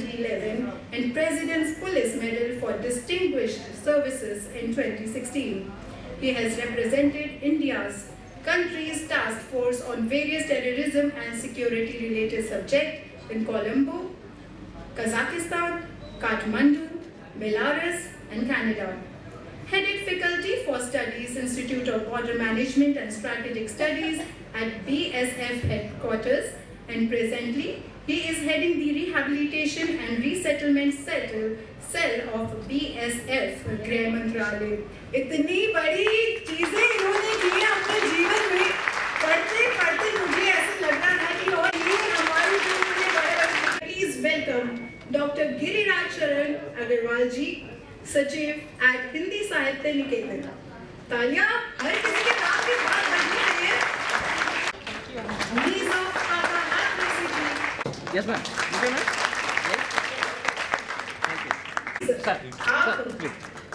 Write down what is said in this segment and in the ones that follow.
2011 and President's Police Medal for Distinguished Services in 2016. He has represented India's country's task force on various terrorism and security-related subjects in Colombo, Kazakhstan, Kathmandu, Belarus, and Canada. Headed Faculty for Studies, Institute of Border Management and Strategic Studies at BSF headquarters and presently He is heading the Rehabilitation and Resettlement Settle cell of B S F गृह मंत्रालय इतनी बड़ी चीज़ें इन्होंने की है अपने जीवन में। पढ़ते पढ़ते मुझे ऐसा लगता था कि और ये हमारे जीवन में बड़े बड़े please welcome doctor Giriraj Sharan Agarwal जी सचिव एट हिंदी साहित्य निकेतन। तालियाँ, हर किसी के नाम की बात बनती है। Yes, ma'am. Okay, ma'am. आप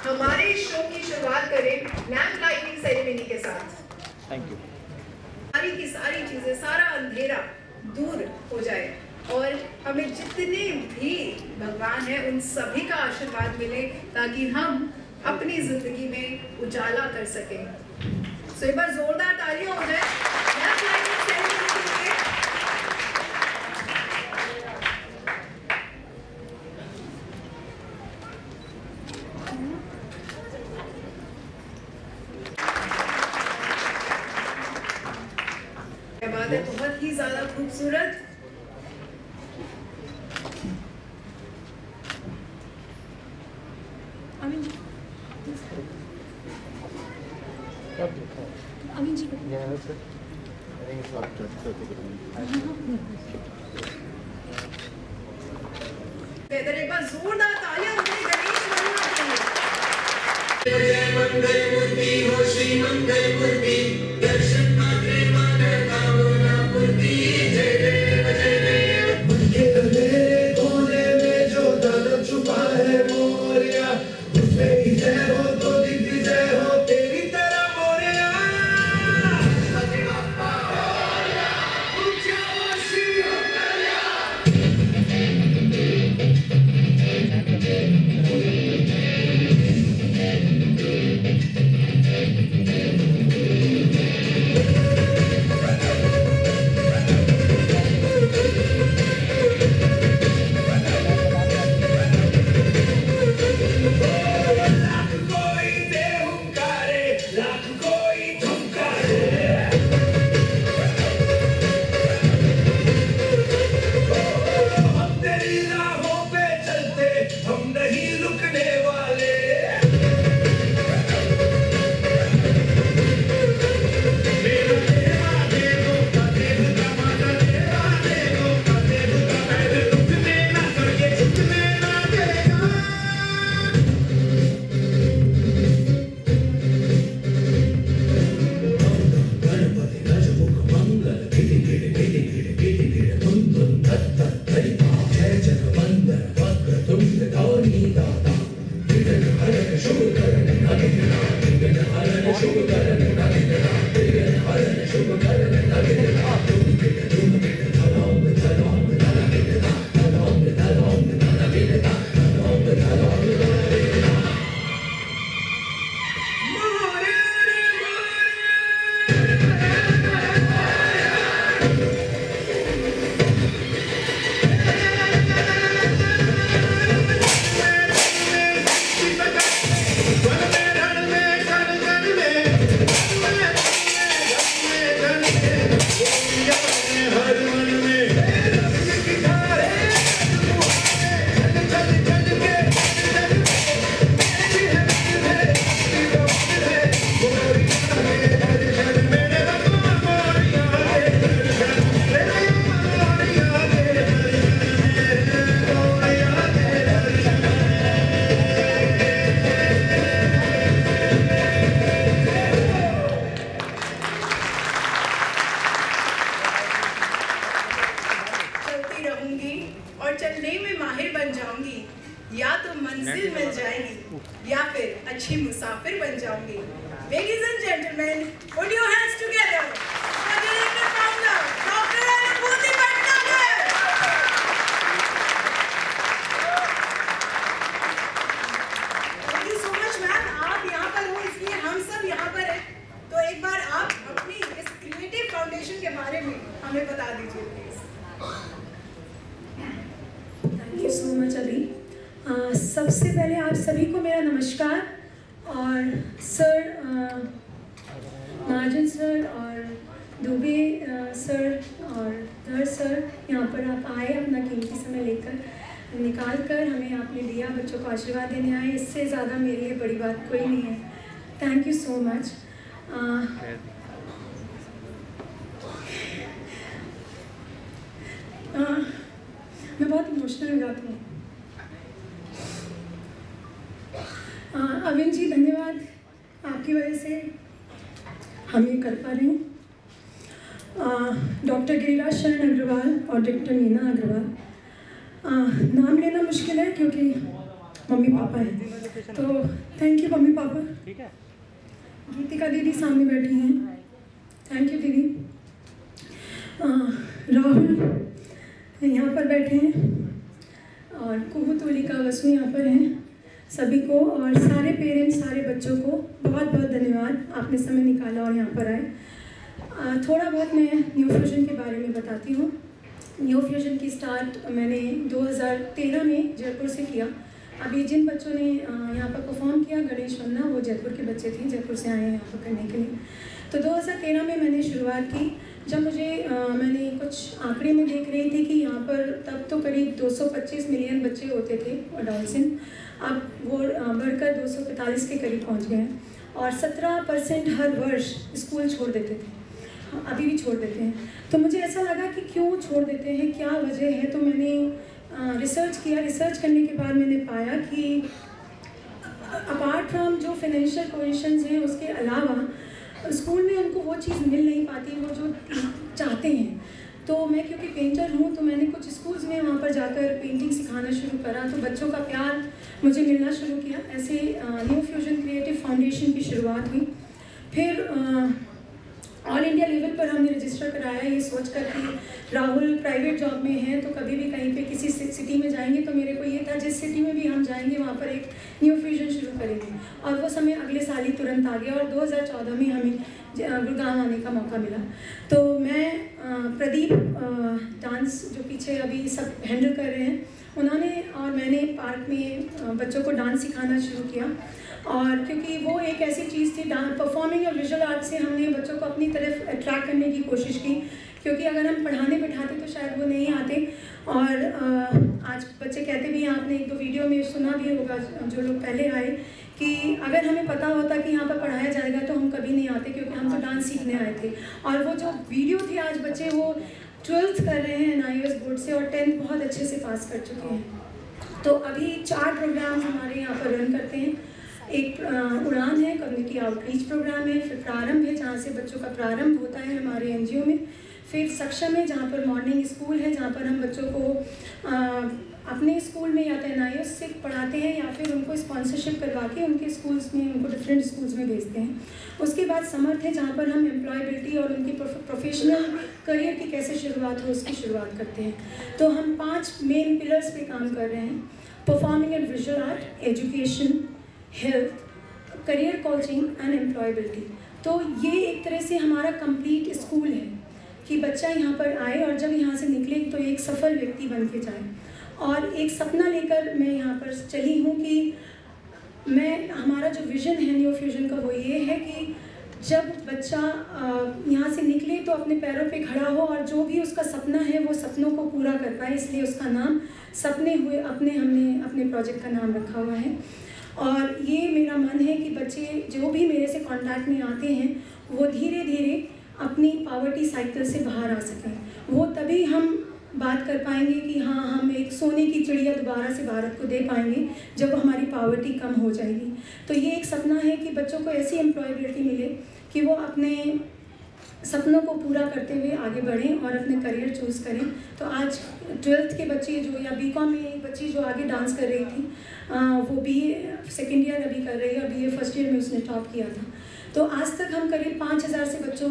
हमारे शो की शुरुआत करें लैम्प लाइटिंग सेरेमनी के साथ। थैंक यू सारी की सारी चीज़ें सारा अंधेरा दूर हो जाए और हमें जितने भी भगवान है उन सभी का आशीर्वाद मिले ताकि हम अपनी ज़िंदगी में उजाला कर सकें। सो एक बार जोरदार तालियाँ हो जाए। बच्चों को आशीर्वाद देने आए इससे ज़्यादा मेरे लिए बड़ी बात कोई नहीं है थैंक यू सो मच मैं बहुत इमोशनल हो जाती हूँ अ, अविन जी धन्यवाद आपकी वजह से हम ये कर पा रहे हैं डॉक्टर गिरिराज शरण अग्रवाल और डॉक्टर मीना अग्रवाल अ, नाम लेना मुश्किल है क्योंकि मम्मी पापा हैं तो थैंक यू मम्मी पापा गीतिका दीदी सामने बैठी हैं थैंक यू दीदी अ, राहुल यहाँ पर बैठे हैं और कुहू तुलिका वसु यहाँ पर हैं सभी को और सारे पेरेंट्स सारे बच्चों को बहुत बहुत धन्यवाद आपने समय निकाला और यहाँ पर आए अ, थोड़ा बहुत मैं न्यू फ्यूजन के बारे में बताती हूँ न्यू फ्यूजन की स्टार्ट मैंने 2013 में जयपुर से किया अभी जिन बच्चों ने अ, यहाँ पर परफॉर्म किया गणेश वंदना वो जयपुर के बच्चे थे जयपुर से आए हैं यहाँ पर करने के लिए तो 2013 में मैंने शुरुआत की। जब मुझे अ, मैंने कुछ आंकड़े में देख रही थी कि यहाँ पर तब तो करीब 225 मिलियन बच्चे होते थे डॉल्सिन अब वो बढ़कर 245 के करीब पहुँच गए हैं और 17 परसेंट हर वर्ष स्कूल छोड़ देते थे। अभी भी छोड़ देते हैं। तो मुझे ऐसा लगा कि क्यों छोड़ देते हैं क्या वजह है? तो मैंने रिसर्च किया। रिसर्च करने के बाद मैंने पाया कि अपार्ट फ्रॉम जो फाइनेंशियल पोजिशंस हैं उसके अलावा स्कूल में उनको वो चीज़ मिल नहीं पाती वो जो चाहते हैं। तो मैं क्योंकि पेंटर हूँ तो मैंने कुछ स्कूल्स में वहाँ पर जाकर पेंटिंग सिखाना शुरू करा तो बच्चों का प्यार मुझे मिलना शुरू किया। ऐसे न्यू फ्यूजन क्रिएटिव फाउंडेशन की शुरुआत हुई। फिर अ, ऑल इंडिया लेवल पर हमने रजिस्टर कराया ये सोच कर कि राहुल प्राइवेट जॉब में है तो कभी भी कहीं पे किसी सिटी में जाएँगे तो मेरे को ये था, जिस सिटी में भी हम जाएँगे, वहाँ पर एक न्यू फ्यूजन शुरू करेंगे। और वो समय अगले साल ही तुरंत आ गया और 2014 में हमें गुड़गांव आने का मौका मिला। तो मैं प्रदीप डांस जो पीछे अभी सब हैंडल कर रहे हैं, उन्होंने और मैंने पार्क में बच्चों को डांस सिखाना शुरू किया। और क्योंकि वो एक ऐसी चीज़ थी डांस परफॉर्मिंग और विजुअल आर्ट से हमने बच्चों को अपनी तरफ़ अट्रैक्ट करने की कोशिश की। क्योंकि अगर हम पढ़ाने बैठाते तो शायद वो नहीं आते। और आज बच्चे कहते भी हैं आपने एक दो वीडियो में सुना भी होगा जो लोग पहले आए कि अगर हमें पता होता कि यहाँ पर पढ़ाया जाएगा तो हम कभी नहीं आते क्योंकि हम तो डांस सीखने आए थे। और वो जो वीडियो थी आज बच्चे वो ट्वेल्थ कर रहे हैं NIOS बोर्ड से और टेंथ बहुत अच्छे से पास कर चुके हैं। तो अभी चार प्रोग्राम हमारे यहाँ पर रन करते हैं। एक उड़ान है कम्युनिटी आउटरीच प्रोग्राम है फिर प्रारंभ है जहाँ से बच्चों का प्रारंभ होता है हमारे एनजीओ में। फिर सक्षम है जहाँ पर मॉर्निंग स्कूल है जहाँ पर हम बच्चों को अ, अपने स्कूल में या तो एन से पढ़ाते हैं या फिर उनको स्पॉन्सरशिप करवा के उनके स्कूल्स में उनको डिफरेंट स्कूल्स में भेजते हैं। उसके बाद समर्थ है जहाँ पर हम एम्प्लॉयबिलिटी और उनकी प्रोफेशनल करियर की कैसे शुरुआत हो उसकी शुरुआत करते हैं। तो हम पाँच मेन पिलर्स पे काम कर रहे हैं। Performing and visual art education health career coaching and employability तो ये एक तरह से हमारा कंप्लीट स्कूल है कि बच्चा यहाँ पर आए और जब यहाँ से निकले तो एक सफल व्यक्ति बन के जाए। और एक सपना लेकर मैं यहाँ पर चली हूँ कि मैं, हमारा जो विज़न है न्यू फ्यूजन का वो ये है कि जब बच्चा यहाँ से निकले तो अपने पैरों पे खड़ा हो और जो भी उसका सपना है वो सपनों को पूरा कर पाए, इसलिए उसका नाम सपने हुए, अपने हमने, अपने प्रोजेक्ट का नाम रखा हुआ है। और ये मेरा मन है कि बच्चे जो भी मेरे से कांटेक्ट में आते हैं, वो धीरे धीरे अपनी पावर्टी साइकिल से बाहर आ सकें। वो तभी हम बात कर पाएँगे कि हाँ हम एक सोने की चिड़िया दोबारा से भारत को दे पाएँगे जब हमारी पावर्टी कम हो जाएगी। तो ये एक सपना है कि बच्चों को ऐसी एम्प्लॉयबिलिटी मिले कि वो अपने सपनों को पूरा करते हुए आगे बढ़ें और अपने करियर चूज़ करें। तो आज ट्वेल्थ के बच्चे जो या बी कॉम में बच्ची जो आगे डांस कर रही थी आ, वो बी ए सेकेंड ईयर अभी कर रही है और बी ए फ़र्स्ट ईयर में उसने टॉप किया था। तो आज तक हम करीब पाँच हज़ार से बच्चों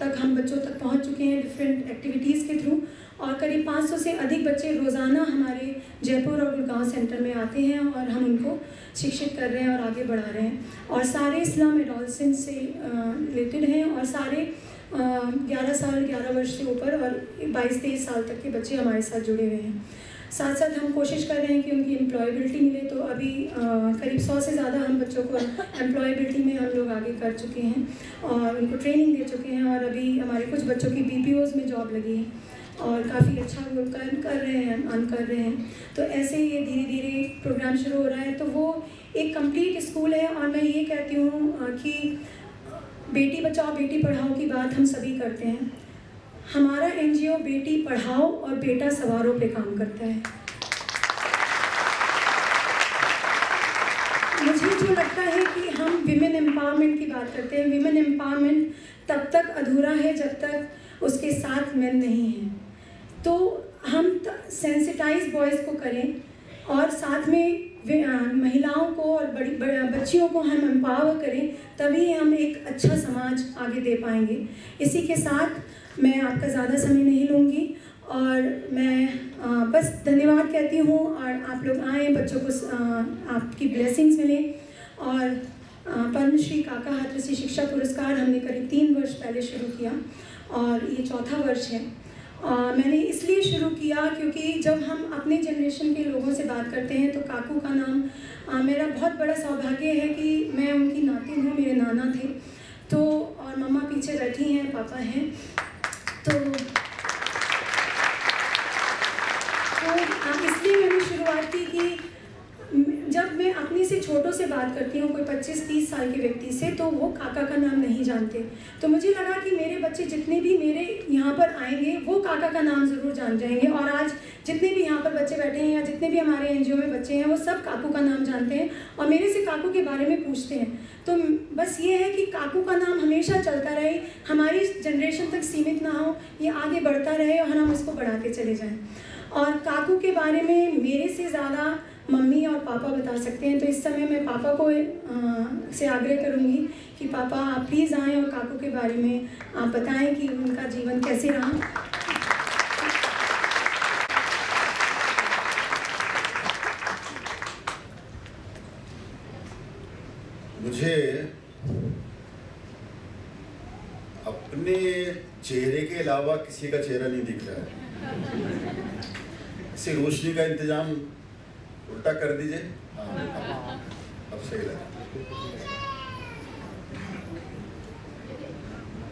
तक हम बच्चों तक पहुँच चुके हैं डिफरेंट एक्टिविटीज़ के थ्रू और करीब 500 से अधिक बच्चे रोज़ाना हमारे जयपुर और गुड़गांव सेंटर में आते हैं और हम उनको शिक्षित कर रहे हैं और आगे बढ़ा रहे हैं। और सारे इस्लाम एडोलसेंट से रिलेटेड हैं और सारे ग्यारह साल, ग्यारह वर्ष से ऊपर और बाईस, तेईस साल तक के बच्चे हमारे साथ जुड़े हुए हैं। साथ साथ हम कोशिश कर रहे हैं कि उनकी एम्प्लॉयबिलिटी मिले तो अभी करीब सौ से ज़्यादा हम बच्चों को एम्प्लॉयबिलिटी में हम लोग आगे कर चुके हैं और उनको ट्रेनिंग दे चुके हैं और अभी हमारे कुछ बच्चों की बी में जॉब लगी है। और काफ़ी अच्छा हम लोग कर कर रहे हैं अर्न कर रहे हैं। तो ऐसे ही धीरे धीरे प्रोग्राम शुरू हो रहा है। तो वो एक कंप्लीट स्कूल है और मैं ये कहती हूँ कि बेटी बचाओ, बेटी पढ़ाओ की बात हम सभी करते हैं। हमारा एनजीओ बेटी पढ़ाओ और बेटा सवारों पे काम करता है। मुझे जो लगता है कि हम विमेन एम्पावरमेंट की बात करते हैं। विमेन एम्पावरमेंट तब तक अधूरा है जब तक उसके साथ मैन नहीं हैं। तो हम सेंसिटाइज बॉयज़ को करें और साथ में महिलाओं को और बड़ी बच्चियों को हम एम्पावर करें तभी हम एक अच्छा समाज आगे दे पाएँगे। इसी के साथ मैं आपका ज़्यादा समय नहीं लूँगी और मैं आ, बस धन्यवाद कहती हूँ और आप लोग आएँ बच्चों को आ, आपकी ब्लेसिंग्स मिलें। और पद्मश्री काका हाथरसी शिक्षा पुरस्कार हमने करीब तीन वर्ष पहले शुरू किया और ये चौथा वर्ष है। आ, मैंने इसलिए शुरू किया क्योंकि जब हम अपने जनरेशन के लोगों से बात करते हैं तो काकू का नाम आ, मेरा बहुत बड़ा सौभाग्य है कि मैं उनकी नातिन हूँ मेरे नाना थे। तो और मम्मा पीछे बैठी हैं पापा हैं। तो तो इसलिए मैंने शुरुआत की कि जब मैं अपनी से छोटों से बात करती हूँ, कोई 25-30 साल के व्यक्ति से तो वो काका का नाम नहीं जानते। तो मुझे लगा कि मेरे बच्चे जितने भी मेरे यहाँ पर आएँगे, वो काका का नाम ज़रूर जान जाएँगे। और आज जितने भी यहाँ पर बच्चे बैठे हैं या जितने भी हमारे एनजीओ में बच्चे हैं, वो सब काकू का नाम जानते हैं और मेरे से काकू के बारे में पूछते हैं। तो बस ये है कि काकू का नाम हमेशा चलता रहे, हमारी जनरेशन तक सीमित ना हो, ये आगे बढ़ता रहे और हम उसको बढ़ाते चले जाएँ। और काकू के बारे में मेरे से ज़्यादा मम्मी और पापा बता सकते हैं। तो इस समय मैं पापा को आ, से आग्रह करूँगी कि पापा आप प्लीज़ आएँ और काकू के बारे में आप बताएँ कि उनका जीवन कैसे रहा। मुझे अपने चेहरे के अलावा किसी का चेहरा नहीं दिख रहा है। इसे रोशनी का इंतज़ाम उल्टा कर दीजिए। हाँ, अब सही लगा।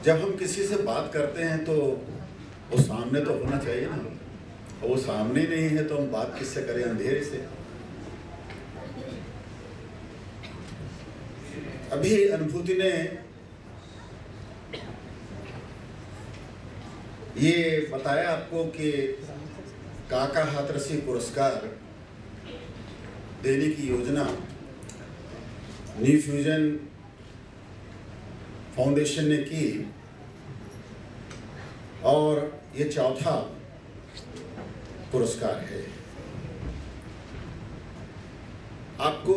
जब हम किसी से बात करते हैं तो वो सामने तो होना चाहिए ना। और वो सामने नहीं है तो हम बात किससे करें अंधेरे से? अभी अनुभूति ने ये बताया आपको कि काका हाथरसी पुरस्कार देने की योजना न्यू फ्यूजन फाउंडेशन ने की, और ये चौथा पुरस्कार है। आपको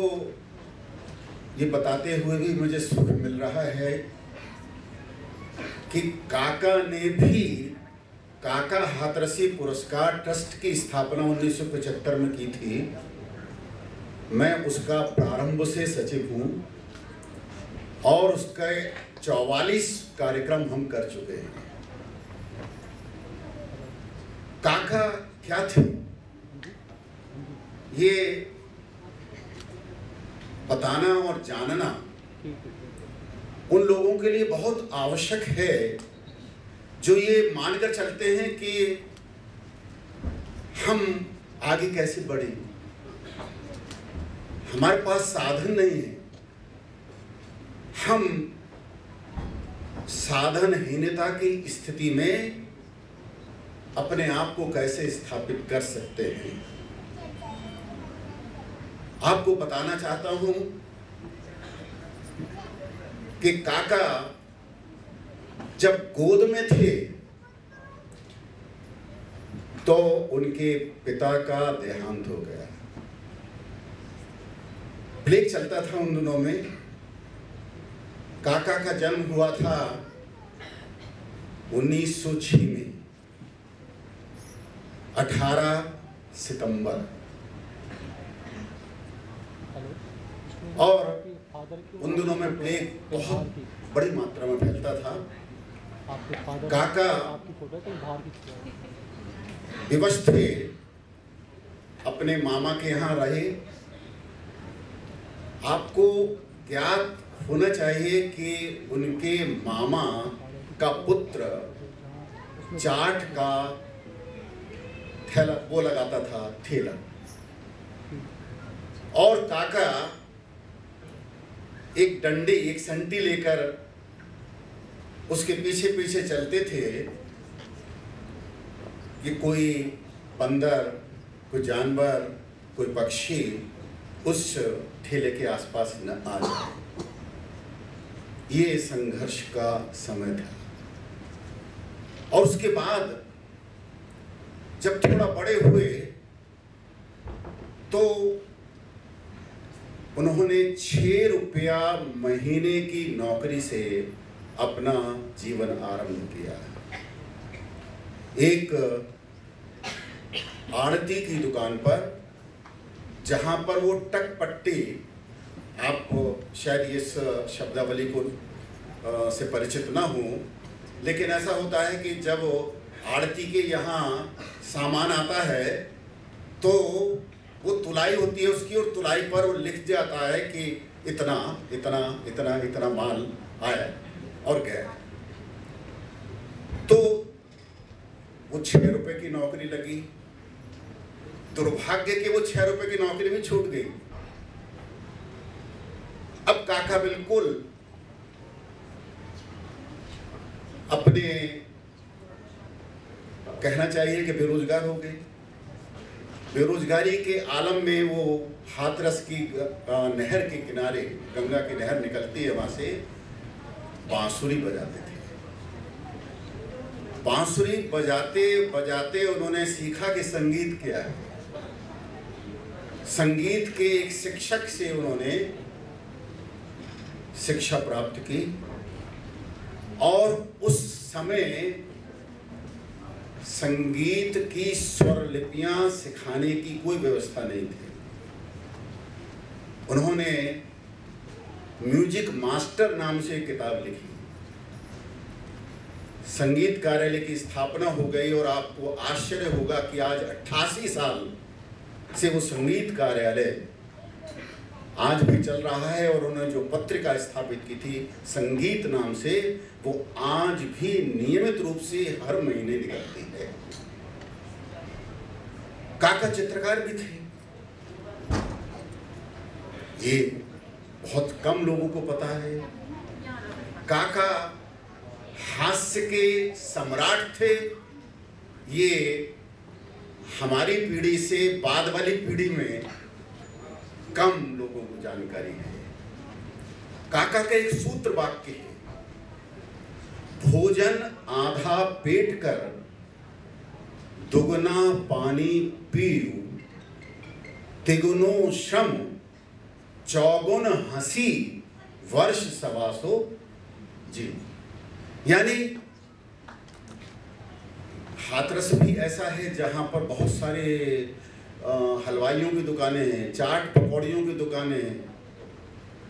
ये बताते हुए भी मुझे सुख मिल रहा है कि काका ने भी काका हाथरसी पुरस्कार ट्रस्ट की स्थापना 1975 में की थी। मैं उसका प्रारंभ से सचिव हूँ और उसके 44 कार्यक्रम हम कर चुके हैं। काका, क्या थे? ये बताना और जानना उन लोगों के लिए बहुत आवश्यक है जो ये मानकर चलते हैं कि हम आगे कैसे बढ़े। हमारे पास साधन नहीं है। हम साधनहीनता की स्थिति में अपने आप को कैसे स्थापित कर सकते हैं? आपको बताना चाहता हूँ कि काका, जब गोद में थे तो उनके पिता का देहांत हो गया। प्लेग चलता था उन दिनों में। काका का जन्म हुआ था 1906 में 18 सितंबर। और उन दिनों में प्लेग बहुत बड़ी मात्रा में फैलता था। काका विवश थे, अपने मामा के यहाँ रहे। आपको ज्ञात होना चाहिए कि उनके मामा का पुत्र चाट का थैला, वो लगाता था ठेला और काका एक डंडी, एक संटी लेकर उसके पीछे पीछे चलते थे कि कोई बंदर, कोई जानवर, कोई पक्षी उस ठेले के आसपास न आ जाए। ये संघर्ष का समय था। और उसके बाद जब थोड़ा बड़े हुए तो उन्होंने छह रुपया महीने की नौकरी से अपना जीवन आरंभ किया। एक आरती की दुकान पर जहाँ पर वो टक पट्टी आप शायद इस शब्दावली को से परिचित ना हो, लेकिन ऐसा होता है कि जब आड़ती के यहाँ सामान आता है तो वो तुलाई होती है उसकी और तुलाई पर वो लिख जाता है कि इतना इतना इतना इतना माल आया और गया। तो वो छः रुपए की नौकरी लगी दुर्भाग्य कि वो छह रुपए की नौकरी भी छूट गई। अब काका बिल्कुल अपने कहना चाहिए कि बेरोजगार हो गए। बेरोजगारी के आलम में वो हाथरस की नहर के किनारे, गंगा की नहर निकलती है, वहाँ से बांसुरी बजाते थे। बांसुरी बजाते बजाते उन्होंने सीखा कि संगीत क्या है। संगीत के एक शिक्षक से उन्होंने शिक्षा प्राप्त की और उस समय संगीत की स्वर लिपियाँ सिखाने की कोई व्यवस्था नहीं थी। उन्होंने म्यूज़िक मास्टर नाम से किताब लिखी। संगीत कार्यालय की स्थापना हो गई और आपको आश्चर्य होगा कि आज 88 साल से वो संगीत कार्यालय आज भी चल रहा है और उन्होंने जो पत्रिका स्थापित की थी, संगीत नाम से, वो आज भी नियमित रूप से हर महीने निकलती है। काका चित्रकार भी थे। ये बहुत कम लोगों को पता है। काका हास्य के सम्राट थे। ये हमारी पीढ़ी से बाद वाली पीढ़ी में कम लोगों को जानकारी है। काका का एक सूत्र वाक्य है, भोजन आधा पेट कर, दुगना पानी पीऊ तिगुनो श्रम चौगुन हँसी, वर्ष सवासो जी यानी हाथरस भी ऐसा है जहाँ पर बहुत सारे हलवाइयों की दुकानें हैं, चाट पकौड़ियों की दुकानें हैं,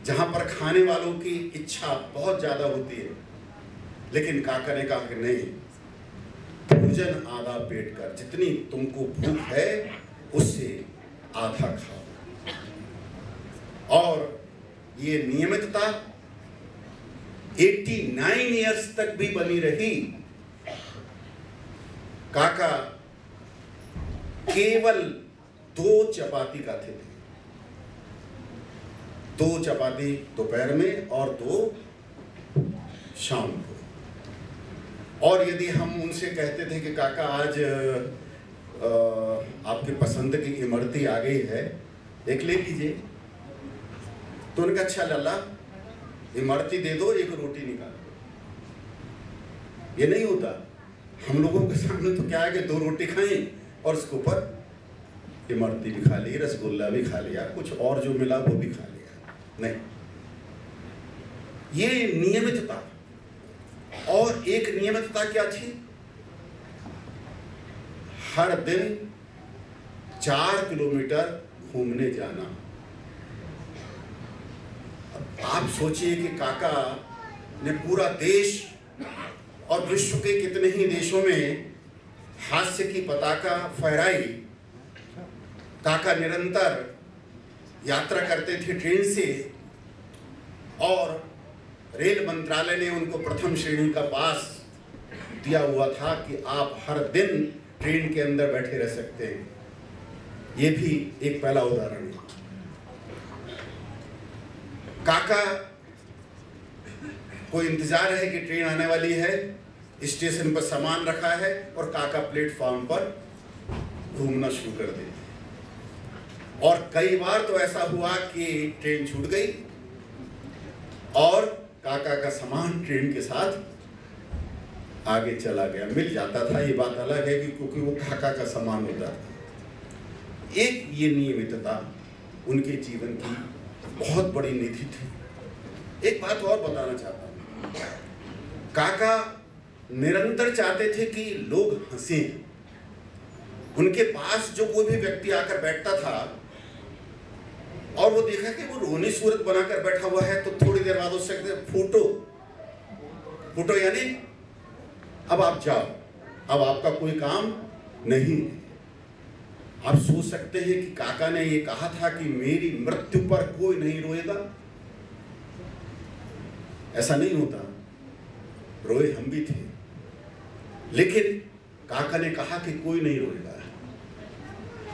जहाँ पर खाने वालों की इच्छा बहुत ज़्यादा होती है, लेकिन ने कहा कि नहीं। भोजन आधा पेट कर, जितनी तुमको भूख है, उससे आधा खाओ। और ये नियमितता 89 इयर्स तक भी बनी रही काका, केवल दो चपाती खाते थे। दो चपाती दोपहर में और दो शाम को। और यदि हम उनसे कहते थे कि काका, आज आपके पसंद की इमरती आ गई है, एक ले लीजिए। तो उनका अच्छा लल्ला, इमरती दे दो, एक रोटी निकाल दो। ये नहीं होता। हम लोगों के सामने तो क्या है कि दो रोटी खाई और उसके ऊपर इमरती भी खा ली, रसगुल्ला भी खा लिया, कुछ और जो मिला वो भी खा लिया। नहीं। ये नियमितता। और एक नियमितता क्या थी? हर दिन चार किलोमीटर घूमने जाना। आप सोचिए कि काका ने पूरा देश और विश्व के कितने ही देशों में हास्य की पताका फहराई काका निरंतर यात्रा करते थे ट्रेन से, और रेल मंत्रालय ने उनको प्रथम श्रेणी का पास दिया हुआ था कि आप हर दिन ट्रेन के अंदर बैठे रह सकते हैं। ये भी एक पहला उदाहरण है। काका को इंतज़ार है कि ट्रेन आने वाली है? स्टेशन पर सामान रखा है और काका प्लेटफॉर्म पर घूमना शुरू कर देते और कई बार तो ऐसा हुआ कि ट्रेन छूट गई और काका का सामान ट्रेन के साथ आगे चला गया। मिल जाता था, ये बात अलग है कि क्योंकि वो काका का सामान होता था। एक ये नियमितता उनके जीवन की बहुत बड़ी निधि थी। एक बात और बताना चाहता हूँ। काका निरंतर चाहते थे कि लोग हंसे। उनके पास जो कोई भी व्यक्ति आकर बैठता था, और वो देखा कि वो रोनी सूरत बनाकर बैठा हुआ है तो थोड़ी देर बाद उससे फ़ोटो फ़ोटो यानी, अब आप जाओ, अब आपका कोई काम नहीं आप सोच सकते हैं कि काका ने ये कहा था कि मेरी मृत्यु पर कोई नहीं रोएगा। ऐसा नहीं होता। रोए हम भी थे। लेकिन काका ने कहा कि कोई नहीं रोएगा।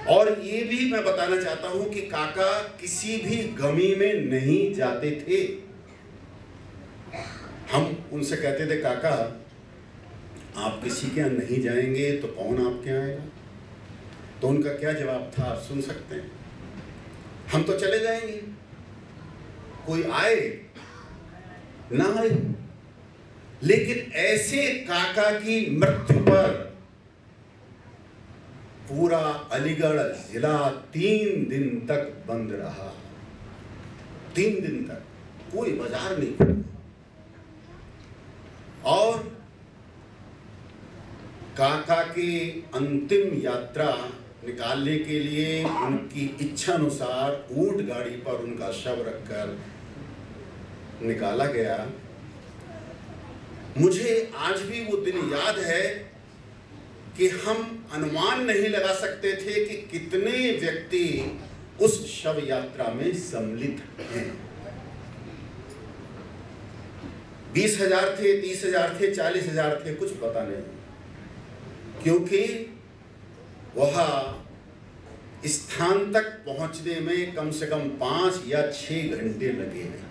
और ये भी मैं बताना चाहता हूँ कि काका किसी भी गमी में नहीं जाते थे। हम उनसे कहते थे, काका, आप किसी के यहाँ नहीं जाएँगे तो कौन आपके यहाँ आएगा? तो उनका क्या जवाब था, आप सुन सकते हैं। हम तो चले जाएँगे। कोई आए, ना आए। लेकिन ऐसे काका की मृत्यु पर पूरा अलीगढ़ जिला तीन दिन तक बंद रहा। तीन दिन तक कोई बाज़ार नहीं और काका की अंतिम यात्रा निकालने के लिए उनकी इच्छा अनुसार ऊँट गाड़ी पर उनका शव रखकर निकाला गया। मुझे आज भी वो दिन याद है कि हम अनुमान नहीं लगा सकते थे कि कितने व्यक्ति उस शव यात्रा में सम्मिलित हैं। बीस हज़ार थे, तीस हज़ार थे, चालीस हज़ार थे, कुछ पता नहीं। क्योंकि वह स्थान तक पहुँचने में कम से कम पाँच या छह घंटे लगे हैं।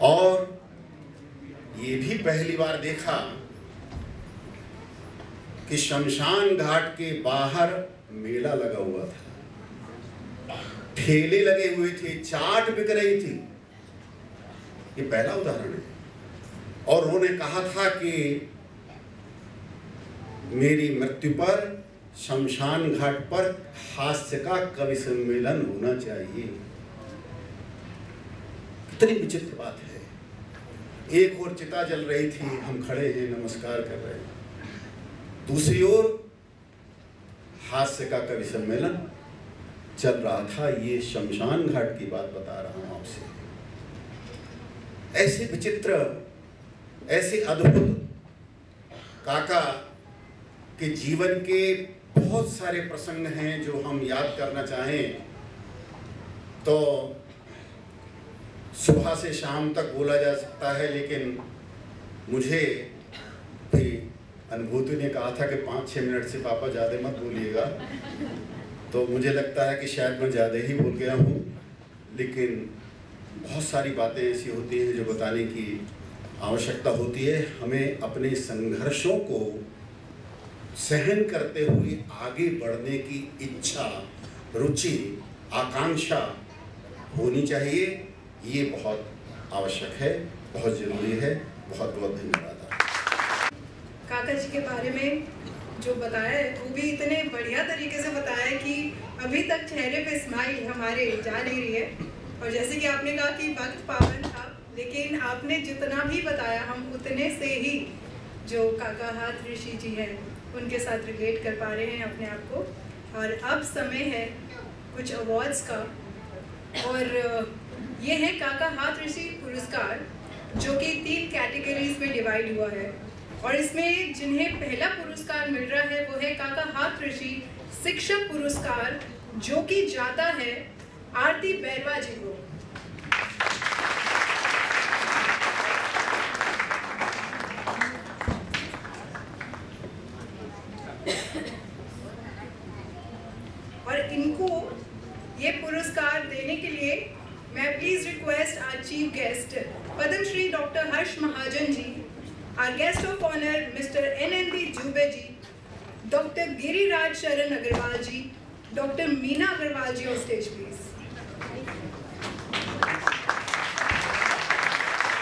और ये भी पहली बार देखा कि शमशान घाट के बाहर मेला लगा हुआ था। ठेले लगे हुए थे, चाट बिक रही थी। ये पहला उदाहरण है। और उन्होंने कहा था कि मेरी मृत्यु पर, शमशान घाट पर हास्य का कवि सम्मेलन होना चाहिए। कितनी विचित्र बात है। एक और चिता जल रही थी, हम खड़े हैं, नमस्कार कर रहे हैं। दूसरी ओर हास्य का कवि सम्मेलन चल रहा था, ये शमशान घाट की बात बता रहा हूँ आपसे। ऐसे विचित्र, ऐसे अद्भुत काका के जीवन के बहुत सारे प्रसंग हैं जो हम याद करना चाहें तो सुबह से शाम तक बोला जा सकता है, लेकिन मुझे भी अनुभूति ने कहा था कि पाँच छः मिनट से पापा ज़्यादा मत बोलिएगा। तो मुझे लगता है कि शायद मैं ज़्यादा ही बोल गया हूँ, लेकिन बहुत सारी बातें ऐसी होती हैं जो बताने की आवश्यकता होती है। हमें अपने संघर्षों को सहन करते हुए आगे बढ़ने की इच्छा, रुचि, आकांक्षा होनी चाहिए। ये बहुत आवश्यक है, बहुत ज़रूरी है, बहुत बहुत धन्यवाद काका जी के बारे में जो बताया है, वो भी इतने बढ़िया तरीके से बताया है कि अभी तक चेहरे पे स्माइल हमारे जा नहीं रही है। और जैसे कि आपने कहा कि वक्त पावन था, लेकिन आपने जितना भी बताया, हम उतने से ही जो काका हाथ ऋषि जी हैं, उनके साथ रिलेट कर पा रहे हैं अपने आप को। और अब समय है कुछ अवार्ड्स का। और ये है काका हाथ ऋषि पुरस्कार, जो कि तीन कैटेगरीज में डिवाइड हुआ है। और इसमें जिन्हें पहला पुरस्कार मिल रहा है, वो है काका हाथ ऋषि शिक्षक पुरस्कार, जो कि जाता है आरती बैरवा जी को और इनको ये पुरस्कार देने के लिए request are chief guest Padma Shri doctor Harsh Mahajan ji are guest of honour mister N N D Jube ji doctor Giriraj Sharan Agarwal ji doctor Meena Agarwal ji on stage please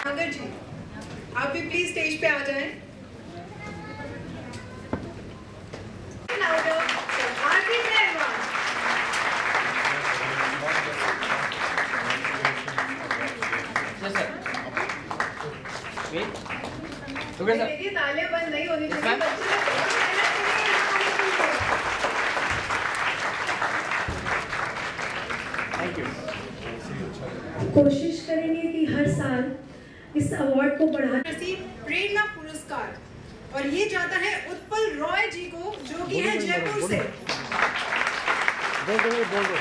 Sagar ji आप भी please stage पे आ जाएँ। You. कोशिश करेंगे कि हर साल इस award को बढ़ा प्रेरणा पुरस्कार। और ये जाता है उत्पल रॉय जी को जो कि है जयपुर से। बोल दो बोल दो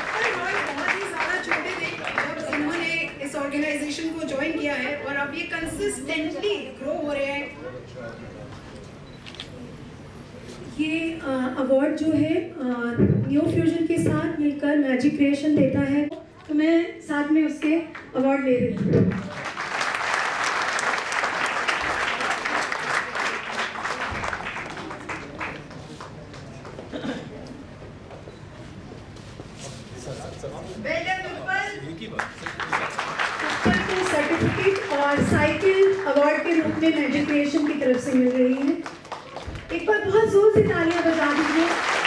उत्पल रॉय बहुत ही ज़्यादा छोटे थे जब इन्होंने इस ऑर्गेनाइजेशन को ज्वाइन किया है और अब ये कंसिस्टेंटली ग्रो हो रहे हैं। ये अवार्ड जो है न्यू फ्यूजन के साथ मिलकर मैजिक क्रिएशन देता है। तो मैं साथ में उसके अवार्ड ले रही हूँ। साइकिल अवार्ड के रूप में मैजिक की तरफ़ से मिल रही है। एक बार बहुत ज़ोर से तालियाँ बजा दीजिए।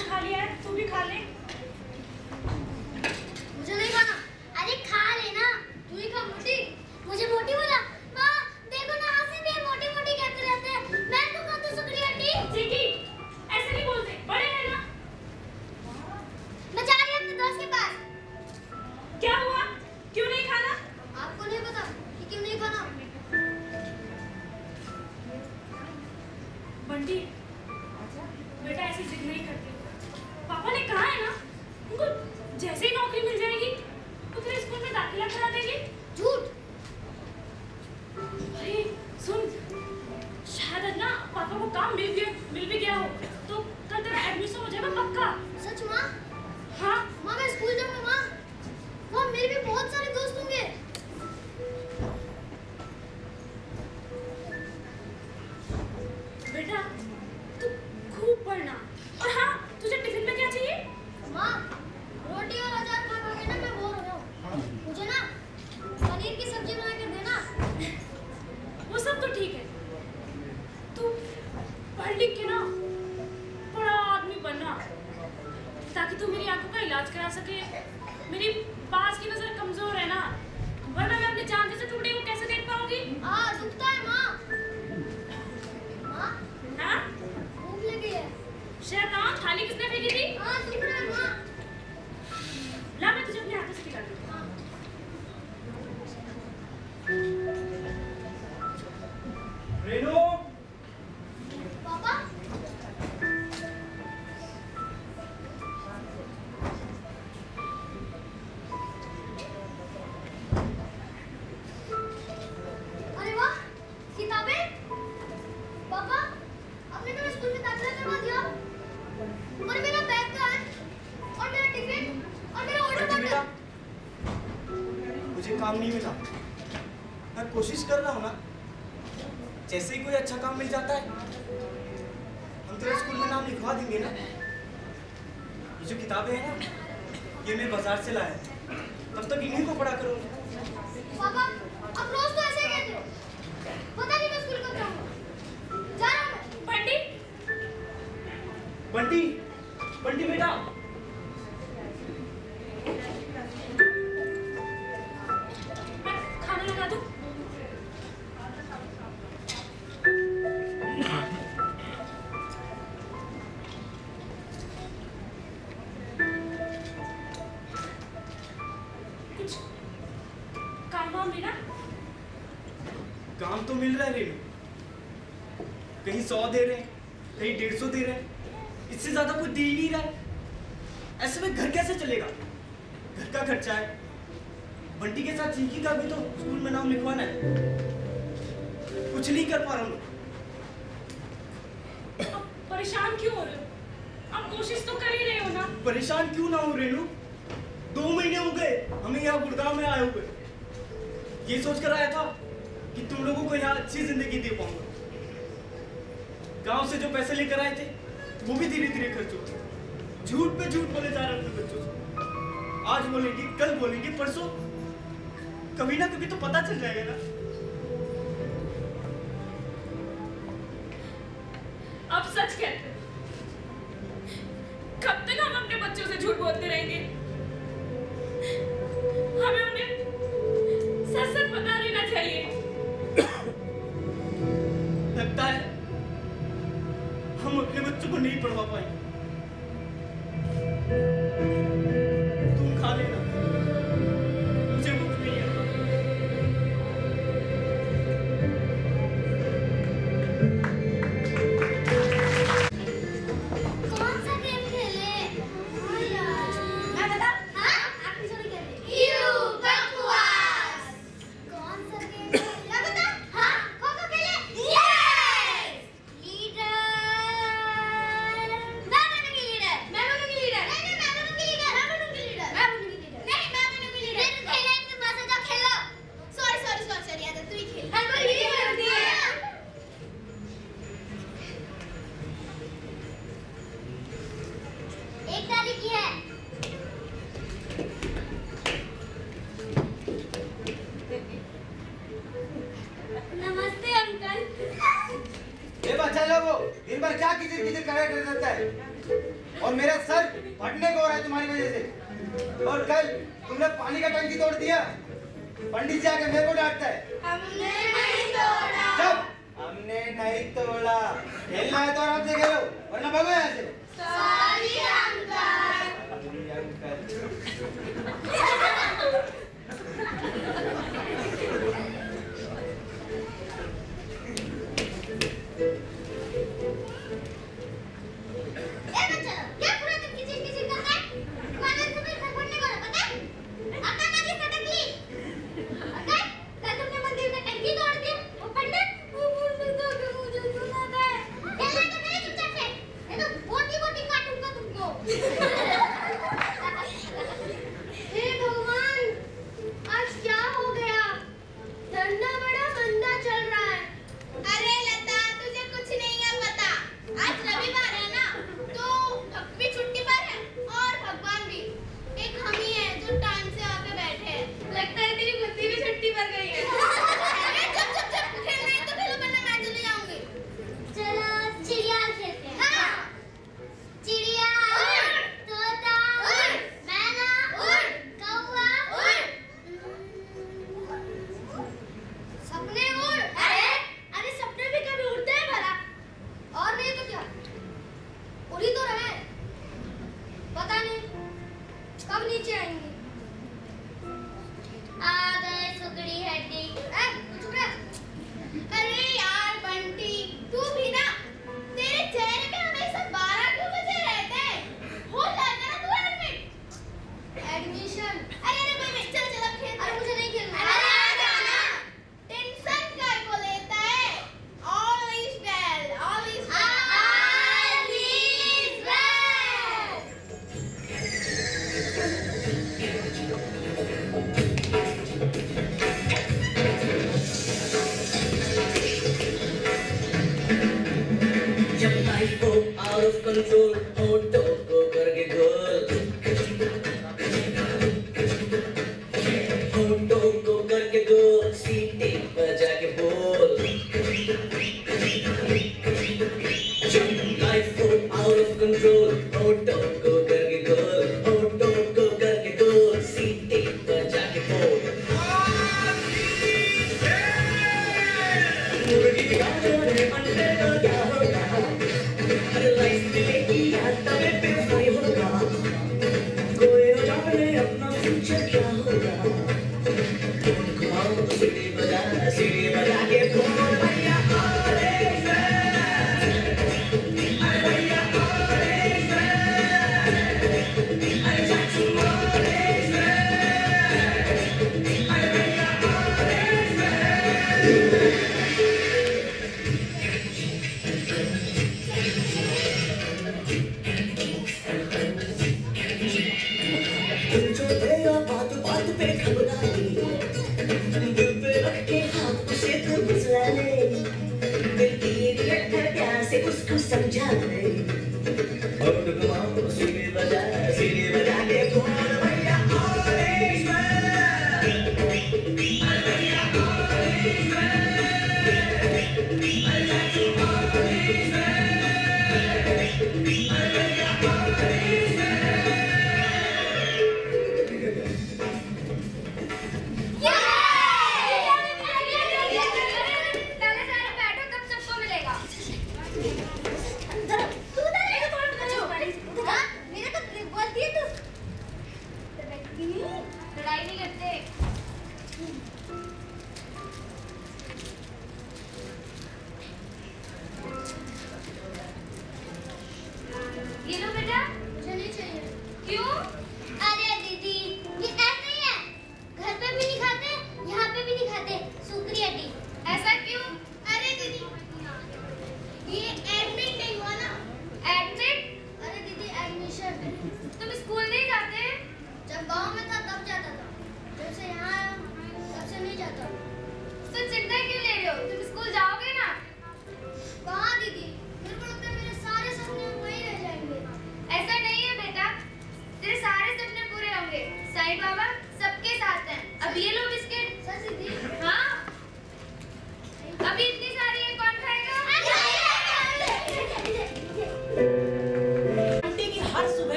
चिंकी अच्छा काम मिल जाता ना सच कहते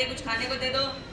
चाहिए कुछ खाने को दे दो।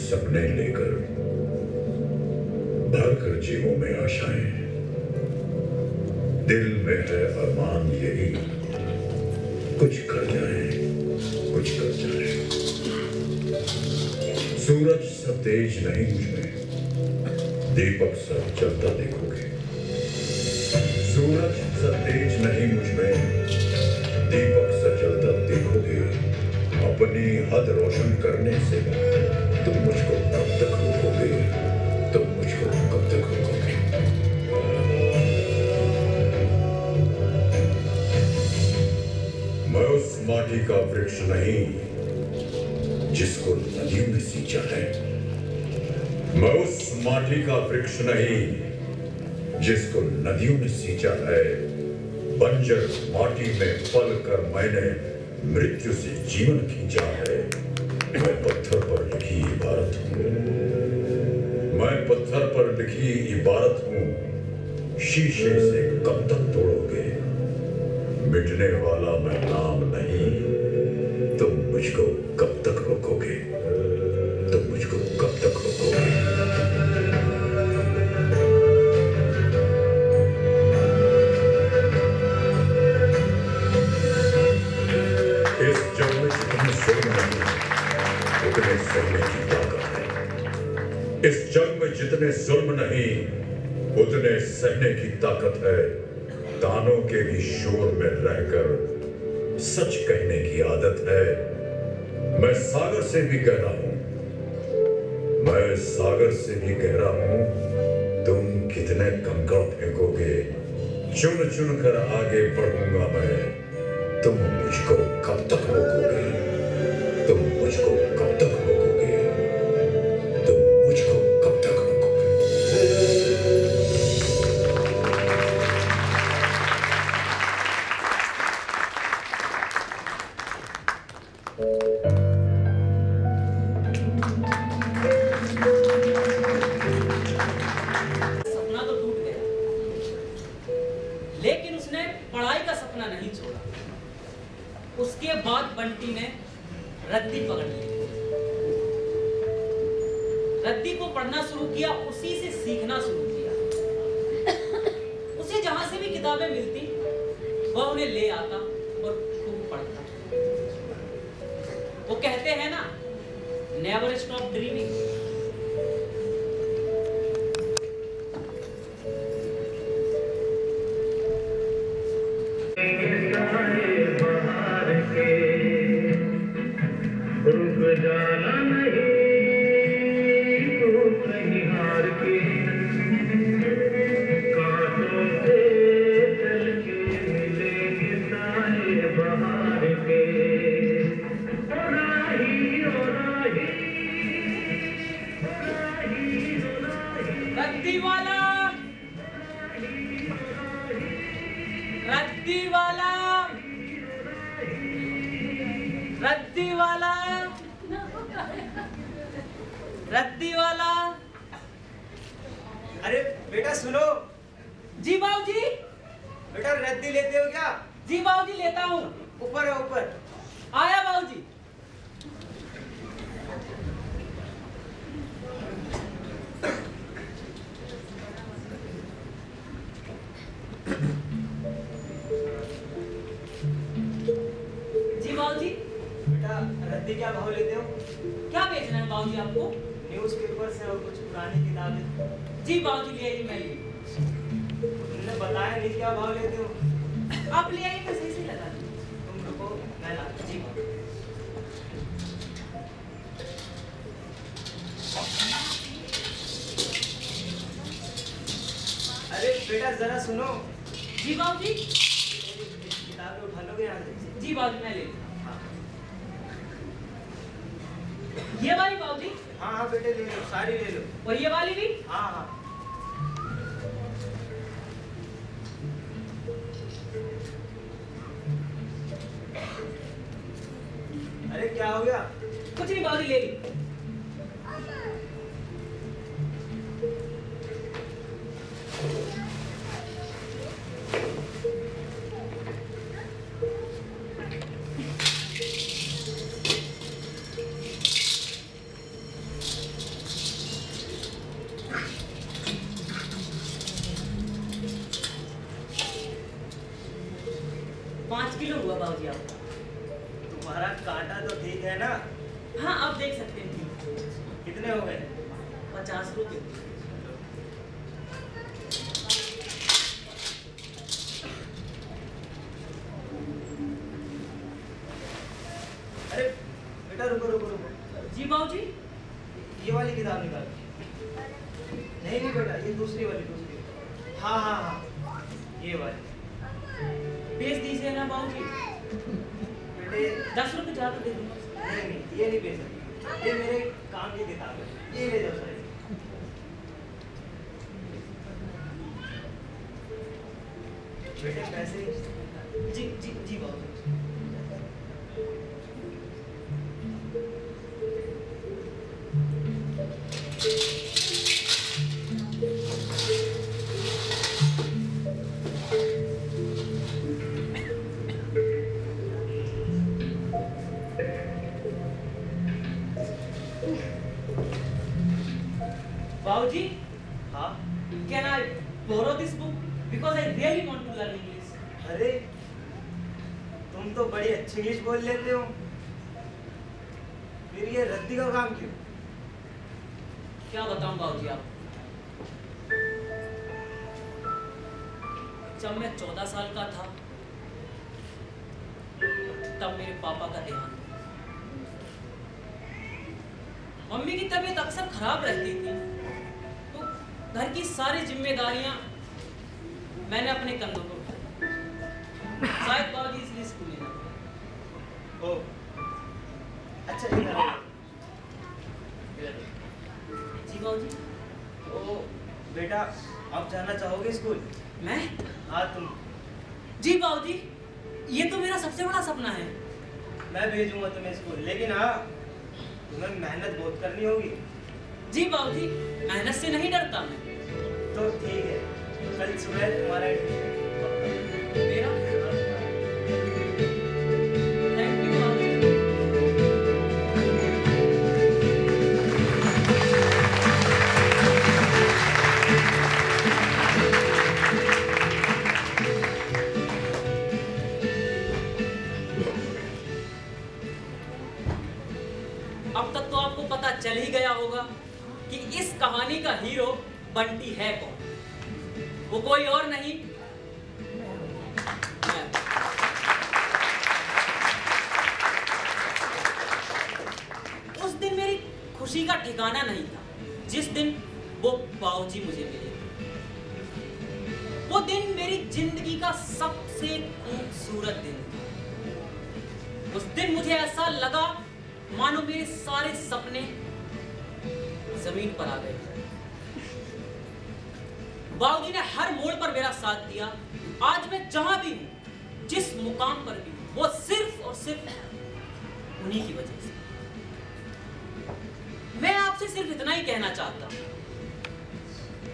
सपने लेकर भरकर जीवों में आशाएँ। दिल में है अरमान यही। कुछ कर जाए, कुछ कर जाए। सूरज सब तेज नहीं मुझमें दीपक सब चलता वृक्ष नहीं। जिसको नदियों में सींचा है, मैं उस माटी का वृक्ष नहीं। जिसको नदियों में सींचा है, बंजर माटी में पल कर मैंने मृत्यु से जीवन खींचा है। मैं पत्थर पर लिखी इबारत हूँ। मैं पत्थर पर लिखी इबारत हूँ। शीशे से की आदत है। मैं सागर से भी कह रहा हूँ। मैं सागर से भी कह रहा हूँ, तुम कितने कंकड़ फेंकोगे। चुन चुन कर आगे बढ़ूँगा मैं।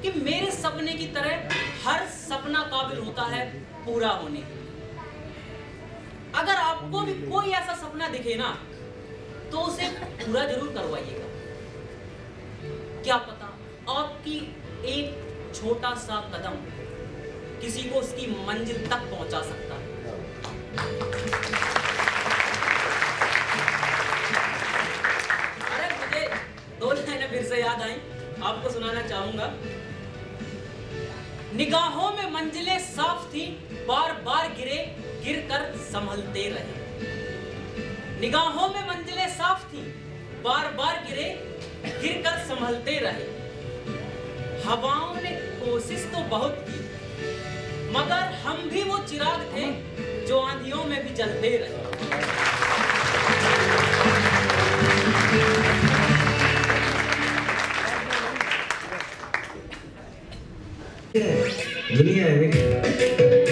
कि मेरे सपने की तरह हर सपना काबिल होता है पूरा होने। अगर आपको भी कोई ऐसा सपना दिखे ना तो उसे पूरा ज़रूर करवाइएगा। क्या पता आपकी एक छोटा सा कदम किसी को उसकी मंजिल तक पहुँचा सकता है। अरे, मुझे दो लाइनें फिर से याद आई। आपको सुनाना चाहूँगा। निगाहों में मंजिलें साफ़ थी बार बार गिरे गिर कर संभलते रहे। निगाहों में मंजिलें साफ़ थी बार बार गिरे गिर कर संभलते रहे। हवाओं ने कोशिश तो बहुत की, मगर हम भी वो चिराग थे जो आंधियों में भी जलते रहे। दुनिया है।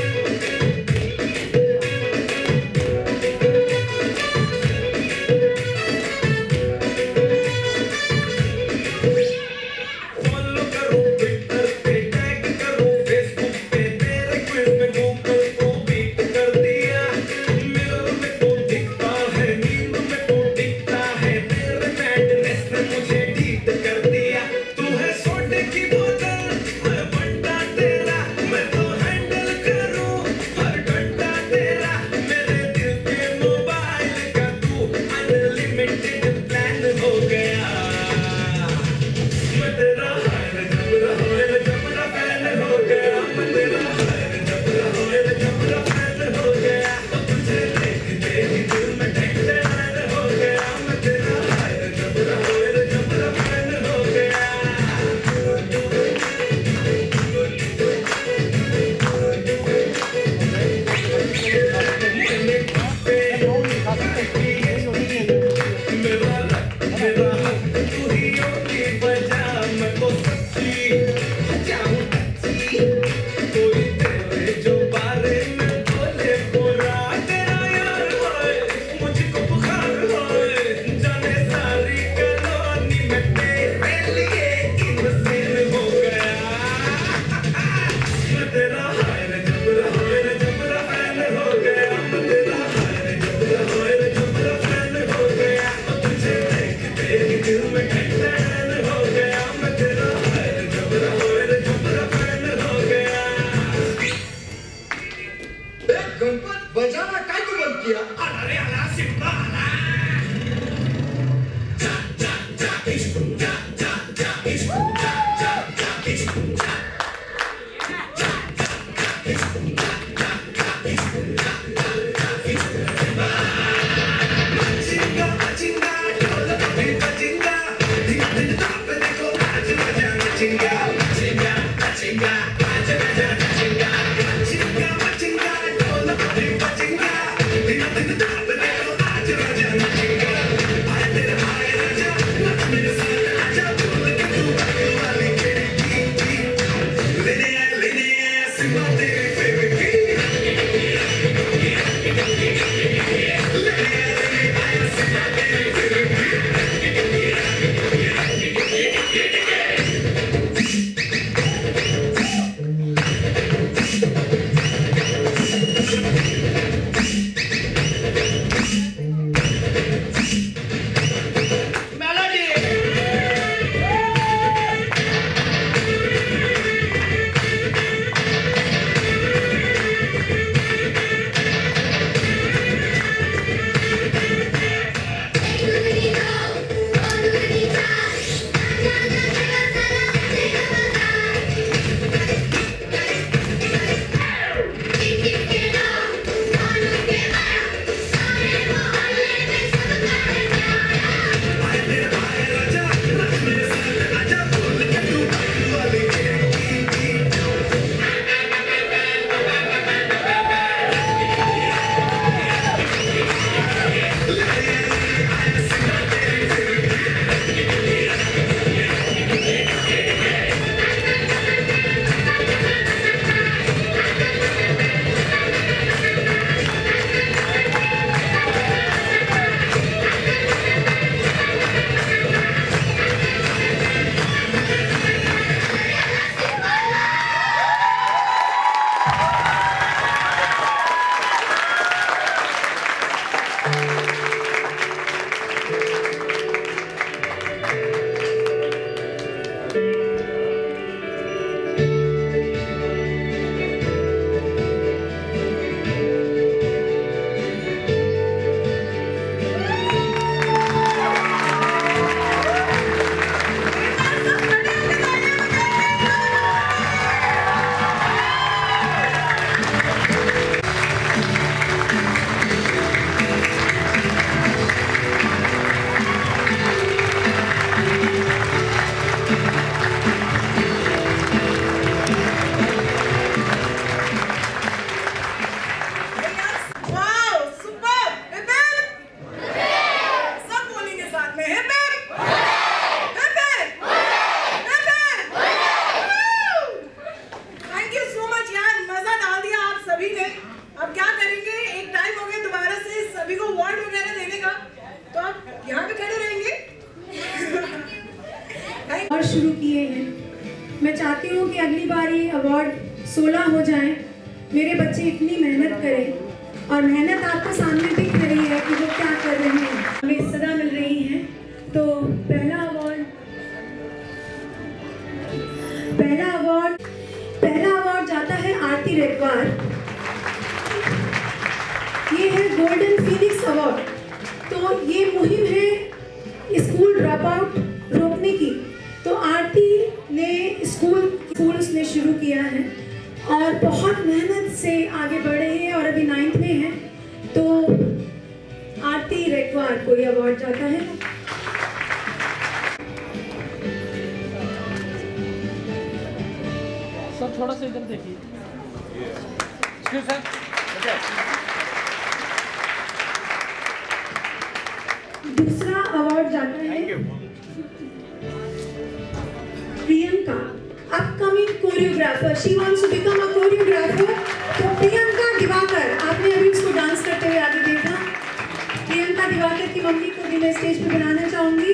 प्रियंका दिवाकर की मम्मी को भी मैं स्टेज पे बुलाना चाहूँगी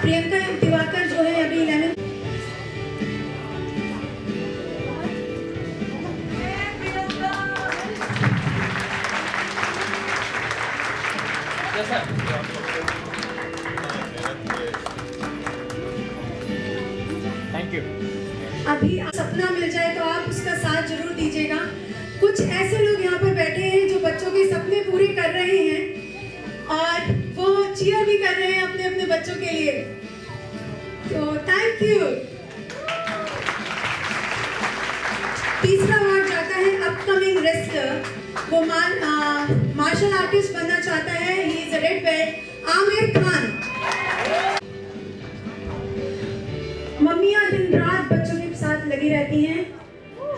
प्रियंका दिवाकर जो है अभी इलेवन. Thank you. अभी सपना मिल जाए तो आप उसका साथ ज़रूर दीजिएगा कुछ ऐसे बच्चों के लिए। तो थैंक यू तीसरा अवार्ड जाता है अपकमिंग रेसलर वो मार्शल आर्टिस्ट बनना चाहता है। He is red belt Aamir Khan. मम्मियाँ दिन रात बच्चों के साथ लगी रहती हैं।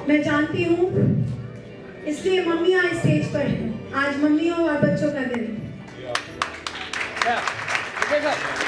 मैं जानती हूँ, इसलिए मम्मियाँ स्टेज पर हैं। आज मम्मियों और बच्चों का विजय सर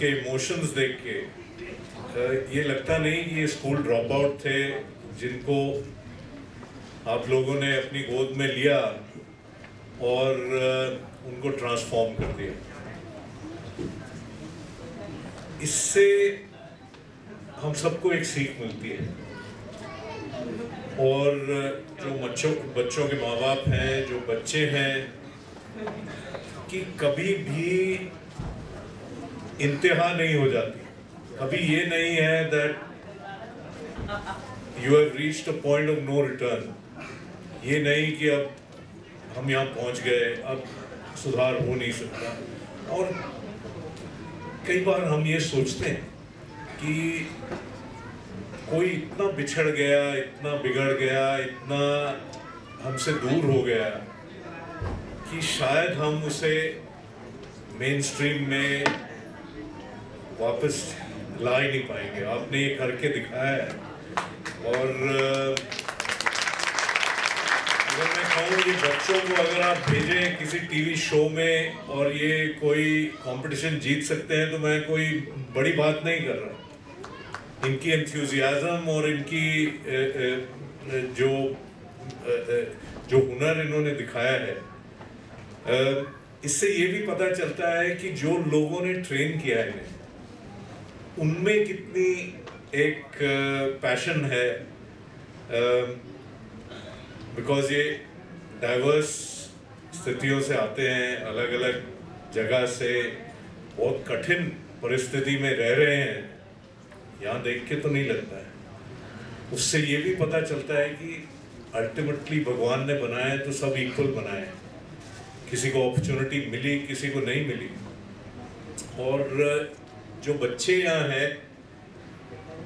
उनके इमोशंस देख के ये लगता नहीं कि ये स्कूल ड्रॉप आउट थे, जिनको आप लोगों ने अपनी गोद में लिया और उनको ट्रांसफॉर्म कर दिया। इससे हम सबको एक सीख मिलती है। और जो बच्चों बच्चों के माँ बाप हैं, जो बच्चे हैं, कि कभी भी इंतहा नहीं हो जाती। अभी ये नहीं है that you have reached a point of no return ये नहीं कि अब हम यहाँ पहुँच गए, अब सुधार हो नहीं सकता। और कई बार हम ये सोचते हैं कि कोई इतना बिछड़ गया, इतना बिगड़ गया, इतना हमसे दूर हो गया कि शायद हम उसे मेन स्ट्रीम में वापस ला ही नहीं पाएँगे। आपने ये करके दिखाया है। और अगर मैं कहूँ ये बच्चों को अगर आप भेजें किसी टीवी शो में और ये कोई कंपटीशन जीत सकते हैं तो मैं कोई बड़ी बात नहीं कर रहा। इनकी एंथुजियाज्म और इनकी जो जो हुनर इन्होंने दिखाया है इससे ये भी पता चलता है कि जो लोगों ने ट्रेन किया है उनमें कितनी एक पैशन है? बिकॉज़ ये डाइवर्स स्थितियों से आते हैं अलग अलग जगह से बहुत कठिन परिस्थिति में रह रहे हैं। यहाँ देख के तो नहीं लगता है। उससे ये भी पता चलता है कि अल्टीमेटली भगवान ने बनाया है तो सब इक्वल बनाए किसी को अपॉर्चुनिटी मिली, किसी को नहीं मिली। और जो बच्चे यहाँ हैं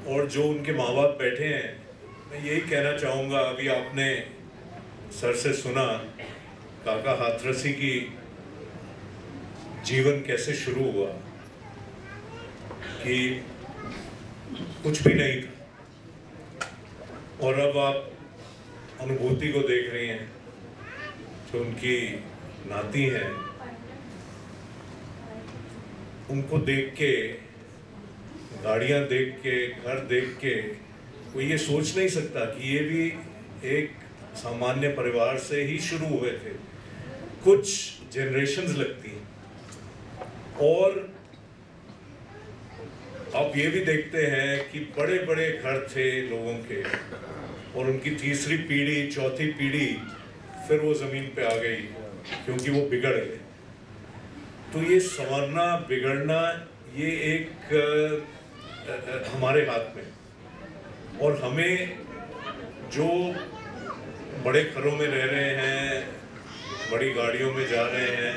और जो उनके माँ बाप बैठे हैं, मैं यही कहना चाहूँगा, अभी आपने सर से सुना, काका हाथरसी की जीवन कैसे शुरू हुआ, कि कुछ भी नहीं था। और अब आप अनुभूति को देख रही हैं, जो उनकी नाती हैं, उनको देख के गाड़ियाँ देख के, घर देख के कोई ये सोच नहीं सकता कि ये भी एक सामान्य परिवार से ही शुरू हुए थे। कुछ जनरेशन्स लगती हैं। और आप ये भी देखते हैं कि बड़े बड़े घर थे लोगों के, और उनकी तीसरी पीढ़ी, चौथी पीढ़ी फिर वो ज़मीन पे आ गई, क्योंकि वो बिगड़ गए। तो ये संवरना, बिगड़ना, ये एक हमारे हाथ में। और हमें जो बड़े घरों में रह रहे हैं, बड़ी गाड़ियों में जा रहे हैं,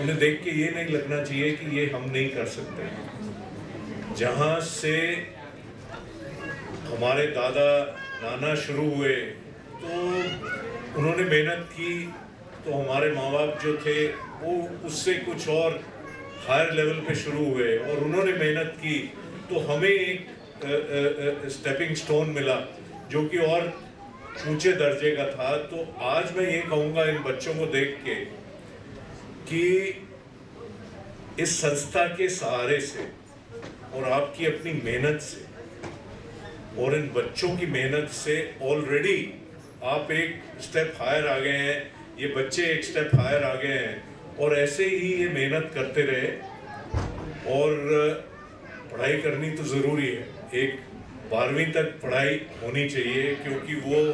उन्हें देख के ये नहीं लगना चाहिए कि ये हम नहीं कर सकते। जहाँ से हमारे दादा नाना शुरू हुए तो उन्होंने मेहनत की तो हमारे माँ बाप जो थे, वो उससे कुछ और हायर लेवल पे शुरू हुए और उन्होंने मेहनत की। तो हमें एक स्टेपिंग स्टोन मिला, जो कि और ऊँचे दर्जे का था। तो आज मैं ये कहूँगा इन बच्चों को देख के कि इस संस्था के सहारे से और आपकी अपनी मेहनत से और इन बच्चों की मेहनत से ऑलरेडी आप एक स्टेप हायर आ गए हैं, ये बच्चे एक स्टेप हायर आ गए हैं और ऐसे ही ये मेहनत करते रहे। और पढ़ाई करनी तो ज़रूरी है। एक बारहवीं तक पढ़ाई होनी चाहिए क्योंकि वो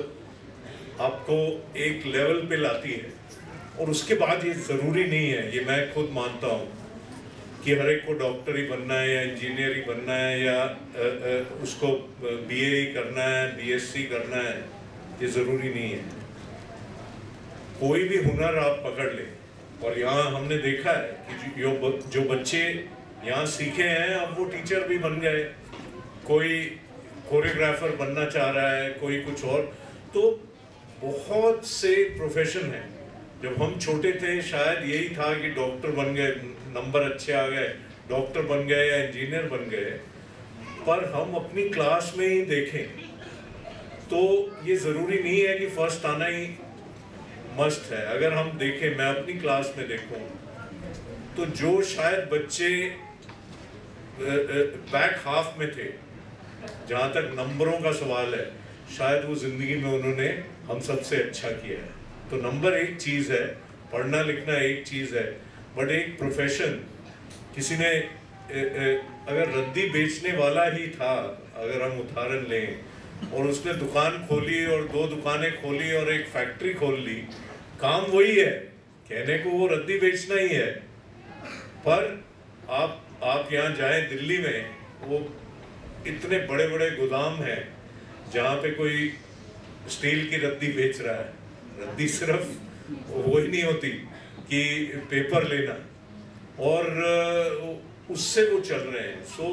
आपको एक लेवल पे लाती है। और उसके बाद ये ज़रूरी नहीं है ये मैं खुद मानता हूँ कि हर एक को डॉक्टर ही बनना है या इंजीनियर ही बनना है या अ, अ, उसको बीए ही करना है बीएससी करना है ये ज़रूरी नहीं है। कोई भी हुनर आप पकड़ लें। और यहाँ हमने देखा है कि जो- जो बच्चे यहाँ सीखे हैं, अब वो टीचर भी बन गए। कोई कोरियोग्राफर बनना चाह रहा है, कोई कुछ और। तो बहुत से प्रोफेशन हैं। जब हम छोटे थे, शायद यही था कि डॉक्टर बन गए नंबर अच्छे आ गए डॉक्टर बन गए या इंजीनियर बन गए। पर हम अपनी क्लास में ही देखें तो ये ज़रूरी नहीं है कि फ़र्स्ट आना ही मस्ट है। अगर हम देखें, मैं अपनी क्लास में देखूँ तो जो शायद बच्चे बैक हाफ़ में थे। जहाँ तक नंबरों का सवाल है शायद वो ज़िंदगी में उन्होंने हम सबसे अच्छा किया है। तो नंबर एक चीज़ है पढ़ना लिखना एक चीज़ है बट एक प्रोफेशन किसी ने ए, ए, अगर रद्दी बेचने वाला ही था अगर हम उदाहरण लें और उसने दुकान खोली और दो दुकानें खोली और एक फैक्ट्री खोल ली काम वही है। कहने को वो रद्दी बेचना ही है। पर आप आप यहाँ जाए दिल्ली में, वो इतने बड़े बड़े गोदाम हैं, जहाँ पे कोई स्टील की रद्दी बेच रहा है। रद्दी सिर्फ़ वो ही नहीं होती कि पेपर लेना। और उससे वो चल रहे हैं। सो,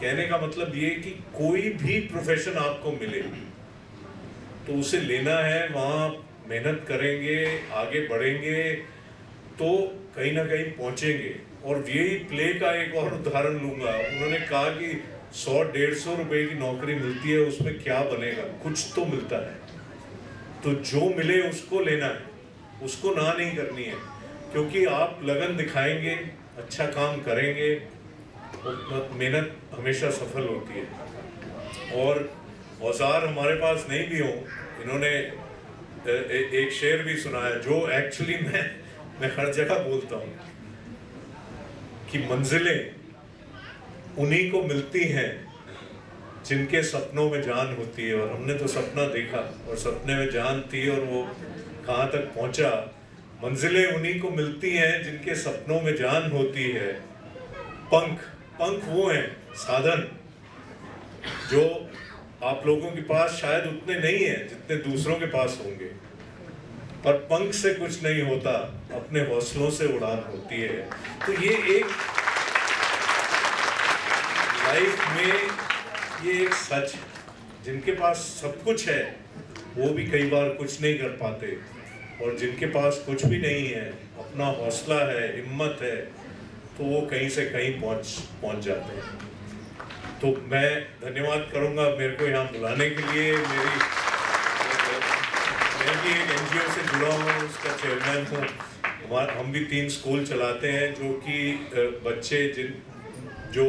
कहने का मतलब ये कि कोई भी प्रोफेशन आपको मिले तो उसे लेना है, वहाँ मेहनत करेंगे, आगे बढ़ेंगे तो कहीं ना कहीं पहुँचेंगे। और यही प्ले का एक और उदाहरण लूँगा। उन्होंने कहा कि सौ डेढ़ सौ रुपए की नौकरी मिलती है उसमें क्या बनेगा? कुछ तो मिलता है। तो जो मिले उसको लेना है। उसको ना नहीं करनी है। क्योंकि आप लगन दिखाएँगे अच्छा काम करेंगे मेहनत हमेशा सफल होती है। और औज़ार हमारे पास नहीं भी हो इन्होंने ए, ए, एक शेर भी सुनाया जो एक्चुअली मैं मैं हर जगह बोलता हूँ। कि मंजिलें उन्हीं को मिलती हैं जिनके सपनों में जान होती है। और हमने तो सपना देखा और सपने में जान थी और वो कहाँ तक पहुँचा। मंजिलें उन्हीं को मिलती हैं जिनके सपनों में जान होती है। पंख पंख वो हैं, साधन, जो आप लोगों के पास शायद उतने नहीं हैं जितने दूसरों के पास होंगे। पर पंख से कुछ नहीं होता, अपने हौसलों से उड़ान होती है। तो ये एक लाइफ में ये एक सच है। जिनके पास सब कुछ है, वो भी कई बार कुछ नहीं कर पाते। और जिनके पास कुछ भी नहीं है, अपना हौसला है, हिम्मत है तो वो कहीं से कहीं पहुँच पहुँच जाते हैं। तो मैं धन्यवाद करूँगा मेरे को यहाँ बुलाने के लिए, मेरी मैं भी एक एनजीओ से जुड़ा हूँ, उसका चेयरमैन हूँ। हम भी तीन स्कूल चलाते हैं, जो कि बच्चे जिन, जो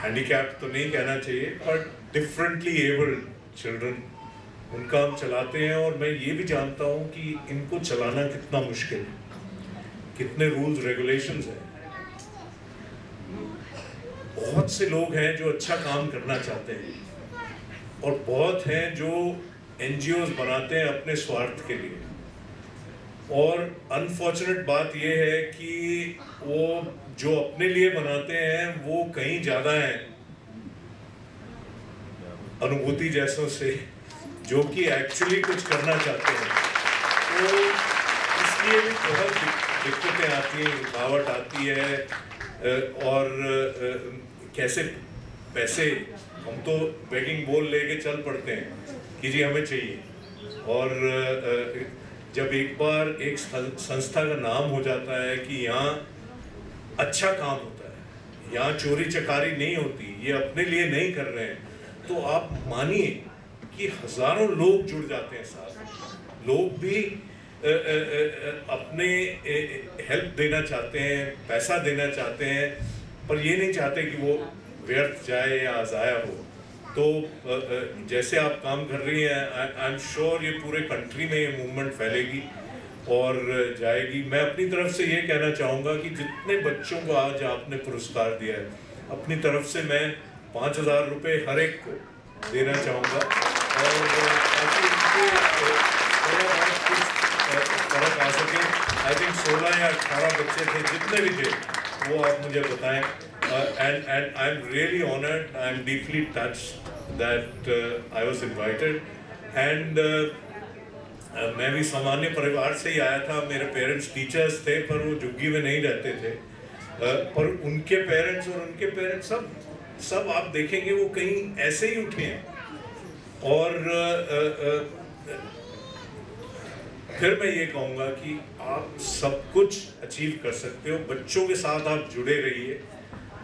हैंडीकैप तो नहीं कहना चाहिए बट डिफरेंटली एबल्ड चिल्ड्रन उनका हम चलाते हैं। और मैं ये भी जानता हूँ कि इनको चलाना कितना मुश्किल है, कितने रूल्स रेगुलेशंस हैं। बहुत से लोग हैं जो अच्छा काम करना चाहते हैं, और बहुत हैं जो एनजीओ बनाते हैं अपने स्वार्थ के लिए। और अनफॉर्चुनेट बात यह है कि वो जो अपने लिए बनाते हैं, वो कहीं ज़्यादा हैं। अनुभूति जैसों से, जो कि एक्चुअली कुछ करना चाहते हैं। तो इसलिए भी बहुत दिक्कतें आती हैं, रुकावट आती है और कैसे पैसे, हम तो बेगिंग बोल लेके चल पड़ते हैं। कि जी हमें चाहिए। और जब एक बार एक संस्था का नाम हो जाता है कि यहाँ अच्छा काम होता है, यहाँ चोरी चकारी नहीं होती, ये अपने लिए नहीं कर रहे हैं तो आप मानिए कि हज़ारों लोग जुड़ जाते हैं साथ लोग भी अपने हेल्प देना चाहते हैं, पैसा देना चाहते हैं, पर ये नहीं चाहते कि वो व्यर्थ जाए या ज़ाया हो। तो जैसे आप काम कर रही हैं आई एम श्योर ये पूरे कंट्री में ये मूवमेंट फैलेगी और जाएगी। मैं अपनी तरफ़ से ये कहना चाहूँगा कि जितने बच्चों को आज आपने पुरस्कार दिया है, अपनी तरफ़ से मैं पाँच हज़ार रुपये हर एक को देना चाहूँगा। और आ सके। आई थिंक सोलह या अठारह बच्चे थे, जितने भी थे वो आप मुझे बताएँ। And and I am really honoured I am deeply touch that I was invited and मैं भी सामान्य परिवार से ही आया था। मेरे पेरेंट्स टीचर्स थे पर वो झुग्गी में नहीं रहते थे। अ, पर उनके पेरेंट्स और उनके पेरेंट्स सब सब आप देखेंगे वो कहीं ऐसे ही उठे हैं। और अ, अ, अ, फिर मैं ये कहूँगा कि आप सब कुछ अचीव कर सकते हो। बच्चों के साथ आप जुड़े रहिए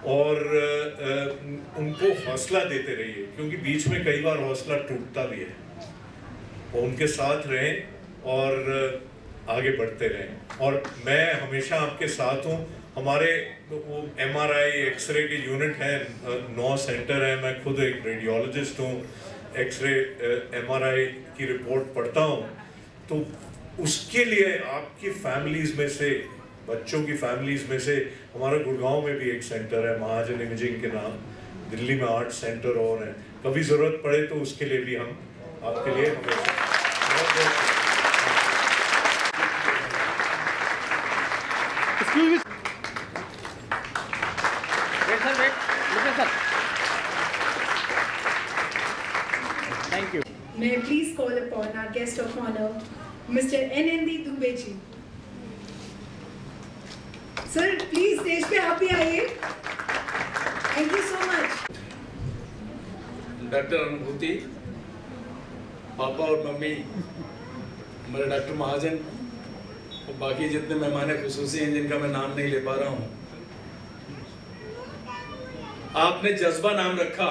और उनको हौसला देते रहिए, क्योंकि बीच में कई बार हौसला टूटता भी है। और उनके साथ रहें और आगे बढ़ते रहें। और मैं हमेशा आपके साथ हूँ। हमारे वो एम आर आई एक्सरे के यूनिट हैं नौ सेंटर हैं। मैं खुद एक रेडियोलॉजिस्ट हूँ। एक्सरे एम आर आई की रिपोर्ट पढ़ता हूँ। तो उसके लिए आपकी फैमिलीज़ में से बच्चों की फैमिलीज़ में से हमारा गुड़गांव में भी एक सेंटर है महाजन इमेजिंग के नाम। दिल्ली में आठ सेंटर और हैं। कभी ज़रूरत पड़े तो उसके लिए भी हम आपके लिए. May I please call upon our guest of honor, Mr. N.N.D. Dubey ji. Sir, please stage पे आप भी आइए. Thank you so much. Doctor Anubhuti पापा और मम्मी हमारे डॉक्टर महाजन और बाकी जितने मेहमान खसूसी हैं जिनका मैं नाम नहीं ले पा रहा हूँ आपने जज्बा नाम रखा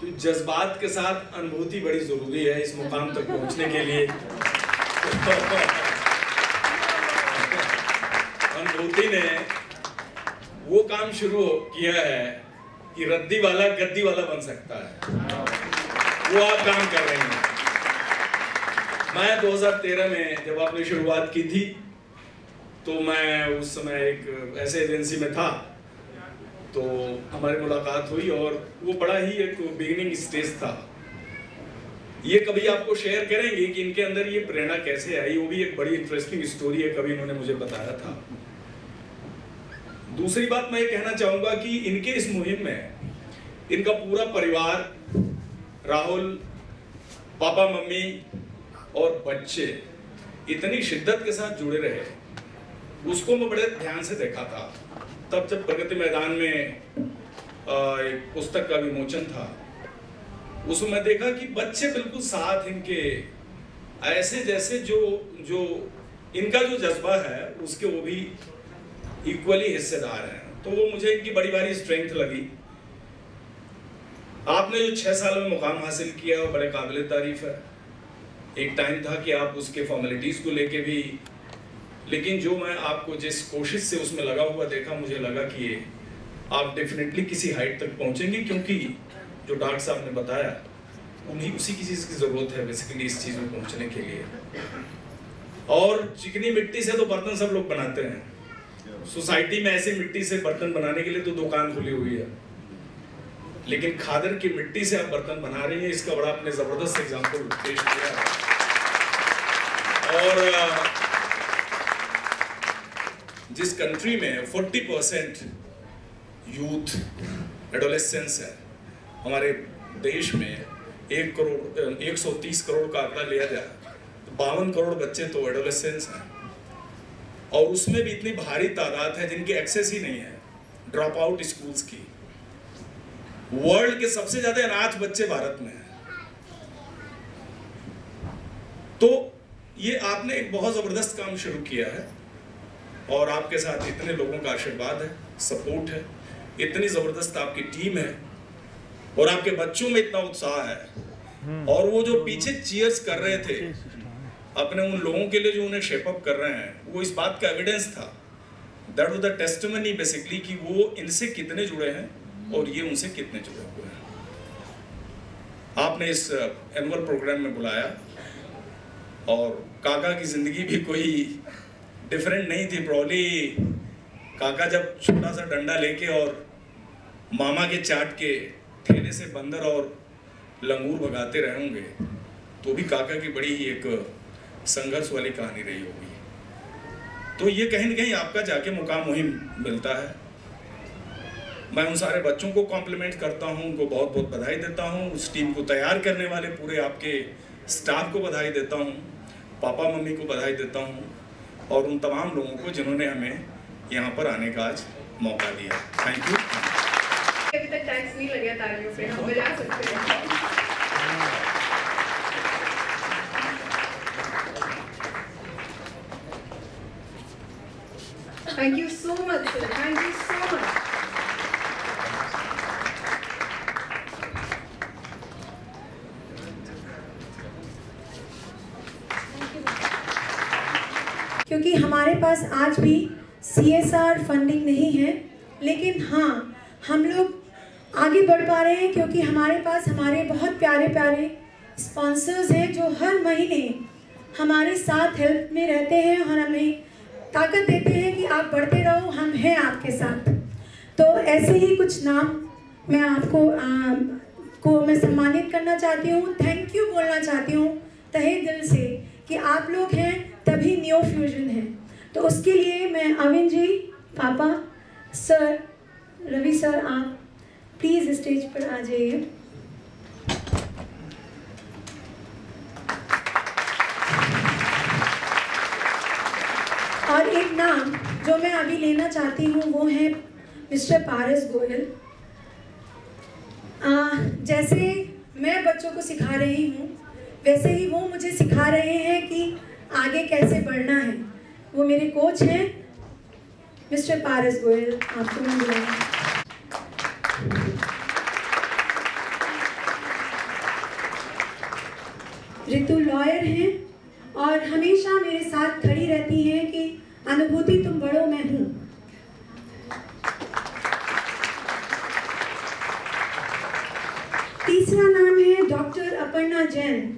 तो जज्बात के साथ अनुभूति बड़ी ज़रूरी है इस मुकाम तक पहुँचने के लिए अनुभूति ने वो काम शुरू किया है कि रद्दी वाला गद्दी वाला बन सकता है। वो आप काम कर रहे हैं। मैं 2013 में जब आपने शुरुआत की थी तो मैं उस समय एक ऐसे एजेंसी में था। तो हमारी मुलाकात हुई और वो बड़ा ही एक बिगिनिंग स्टेज था। ये कभी आपको शेयर करेंगे कि इनके अंदर ये प्रेरणा कैसे आई? वो भी एक बड़ी इंटरेस्टिंग स्टोरी है, कभी इन्होंने मुझे बताया था। दूसरी बात मैं ये कहना चाहूँगा कि इनके इस मुहिम में इनका पूरा परिवार, राहुल, पापा, मम्मी और बच्चे इतनी शिद्दत के साथ जुड़े रहे। उसको मैं बड़े ध्यान से देखा था। तब जब प्रगति मैदान में एक पुस्तक का विमोचन था उसमें देखा कि बच्चे बिल्कुल साथ इनके, ऐसे जैसे जो जो इनका जो जज्बा है, उसके वो भी इक्वली हिस्सेदार हैं। तो वो मुझे इनकी बड़ी भारी स्ट्रेंथ लगी। आपने जो छह साल में मुकाम हासिल किया, वो बड़े काबिल तारीफ़ है। एक टाइम था कि आप उसके फॉर्मेलिटीज को लेके भी, लेकिन जो मैं आपको जिस कोशिश से उसमें लगा हुआ देखा, मुझे लगा कि ये आप डेफिनेटली किसी हाइट तक पहुँचेंगे, क्योंकि जो डॉक्टर साहब ने बताया, उन्हीं, उसी की चीज़ की ज़रूरत है बेसिकली इस चीज़ में पहुँचने के लिए। और चिकनी मिट्टी से तो बर्तन सब लोग बनाते हैं। सोसाइटी में ऐसी मिट्टी से बर्तन बनाने के लिए तो दुकान खुली हुई है। लेकिन खादर की मिट्टी से आप बर्तन बना रही हैं, इसका बड़ा आपने ज़बरदस्त एग्ज़ाम्पल पेश किया। और जिस कंट्री में 40 परसेंट यूथ एडोलेसेंस है हमारे देश में एक करोड़, एक सौ तीस करोड़ का आंकड़ा लिया जाए तो बावन करोड़ बच्चे तो एडोलेसेंस हैं। और उसमें भी इतनी भारी तादाद है जिनकी एक्सेस ही नहीं है ड्रॉप आउट स्कूल्स की। वर्ल्ड के सबसे ज़्यादा अनाथ बच्चे भारत में हैं। तो ये आपने एक बहुत ज़बरदस्त काम शुरू किया है और आपके साथ इतने लोगों का आशीर्वाद है सपोर्ट है। इतनी ज़बरदस्त आपकी टीम है। और आपके बच्चों में इतना उत्साह है। और वो जो पीछे चीयर्स कर रहे थे अपने उन लोगों के लिए जो उन्हें शेपअप कर रहे हैं वो इस बात का एविडेंस था। That was the testimony basically कि वो इनसे कितने जुड़े हैं और ये उनसे कितने जुड़े हुए हैं। आपने इस एनुअल प्रोग्राम में बुलाया और काका की ज़िंदगी भी कोई डिफरेंट नहीं थी। प्रॉली काका जब छोटा सा डंडा लेके और मामा के चाट के ठेले से बंदर और लंगूर भगाते रहे होंगे तो भी काका की बड़ी ही एक संघर्ष वाली कहानी रही होगी। तो ये कहीं ना कहीं आपका जाके मुकाम मुहिम मिलता है। मैं उन सारे बच्चों को कॉम्प्लीमेंट करता हूँ, उनको बहुत बहुत बधाई देता हूँ, उस टीम को तैयार करने वाले पूरे आपके स्टाफ को बधाई देता हूँ, पापा, मम्मी को बधाई देता हूँ, और उन तमाम लोगों को जिन्होंने हमें यहाँ पर आने का आज मौका दिया। थैंक यू अभी तक टैक्स नहीं लगा तालियों पे हम बजा सकते हैं you so much, sir. Thank you so much. क्योंकि हमारे पास आज भी सीएसआर फंडिंग नहीं है लेकिन हाँ हम लोग आगे बढ़ पा रहे हैं क्योंकि हमारे पास हमारे बहुत प्यारे प्यारे स्पॉन्सर्स हैं जो हर महीने हमारे साथ हेल्प में रहते हैं और हमें ताकत देते हैं कि आप बढ़ते रहो हम हैं आपके साथ। तो ऐसे ही कुछ नाम मैं आपको आ, को मैं सम्मानित करना चाहती हूँ थैंक यू बोलना चाहती हूँ तहे दिल से कि आप लोग हैं तभी न्यू फ्यूजन है। तो उसके लिए मैं अविन जी पापा सर रवि सर आप प्लीज़ स्टेज पर आ जाइए। और एक नाम जो मैं अभी लेना चाहती हूँ वो है मिस्टर पारस गोयल। आ, जैसे मैं बच्चों को सिखा रही हूँ वैसे ही वो मुझे सिखा रहे हैं कि आगे कैसे बढ़ना है। वो मेरे कोच हैं मिस्टर पारस गोयल आपको मैं बुलाऊँगी। ऋतु लॉयर हैं और हमेशा मेरे साथ खड़ी रहती हैं कि अनुभूति तुम बड़ो मैं हूँ। तीसरा नाम है doctor Aparna Jain.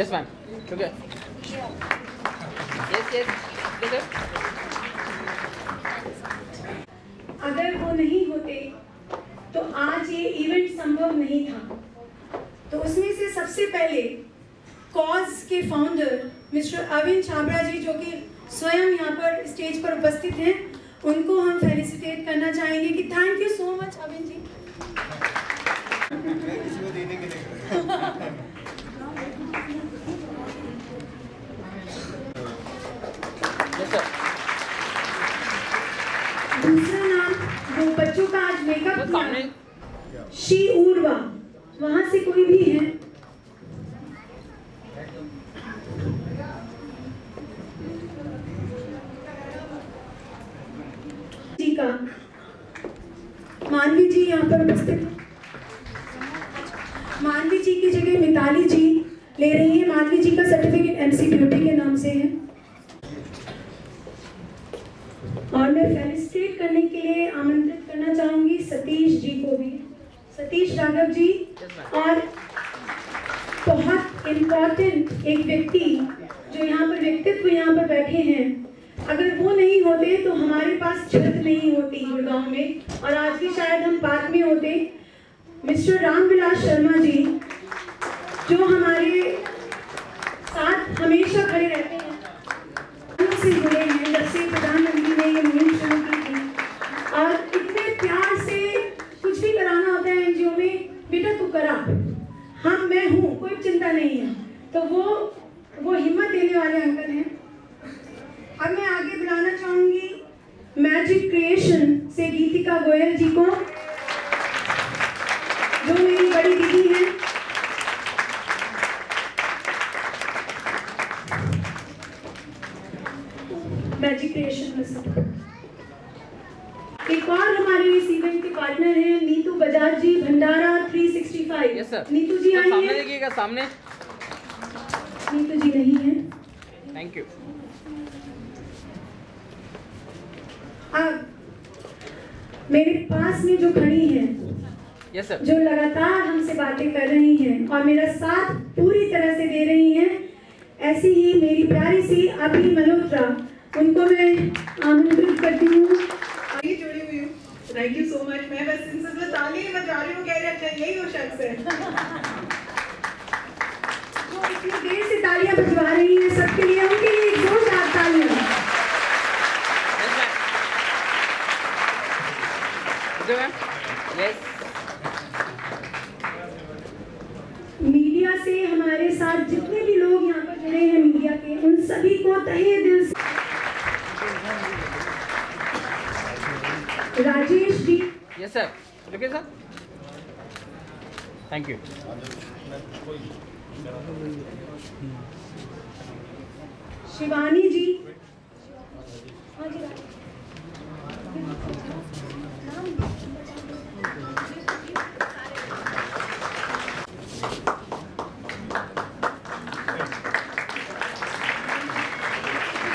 Yes, ma'am. Okay. Yes, yes. Yes.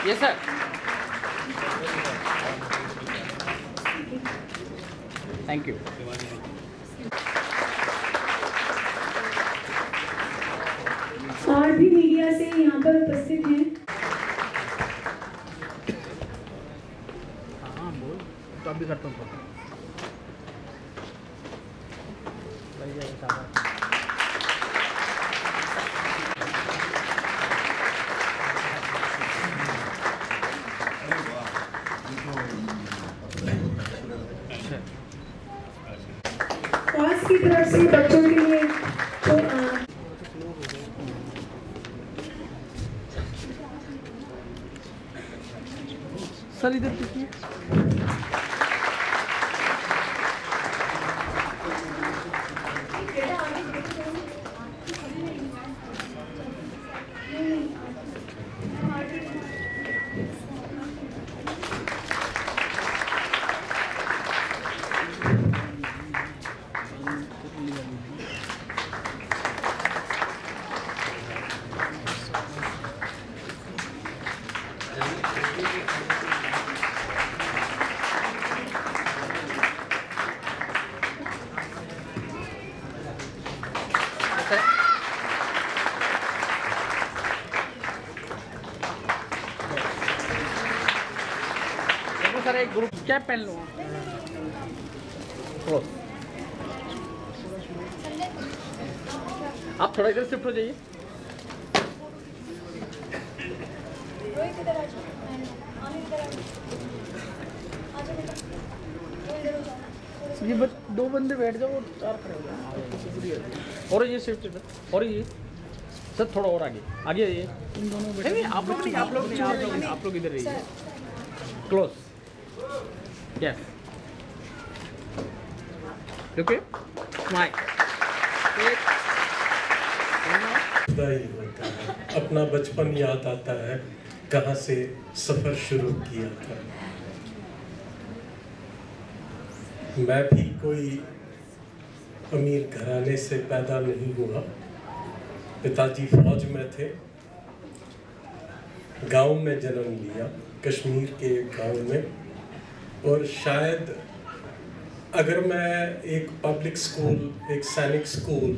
Yes, sir. Thank you. और भी मीडिया से यहाँ पर उपस्थित हैं ग्रुप क्या पहन लो आप? थोड़ा इधर शिफ्ट हो जाइए। ये बस दो बंदे बैठ जाओ और चार खड़े हो जाओ। और ये शिफ्ट इधर और ये सर थोड़ा और आगे आगे आइए। इन दोनों बैठे आप लोग नहीं आप लोग नहीं आप लोग आप लोग इधर रहिए क्लोज यस होता है अपना बचपन याद आता है, कहाँ से सफ़र शुरू किया था? मैं भी कोई अमीर घराने से पैदा नहीं हुआ। पिताजी फौज में थे। गाँव में जन्म लिया, कश्मीर के गाँव में। और शायद अगर मैं एक पब्लिक स्कूल एक सैनिक स्कूल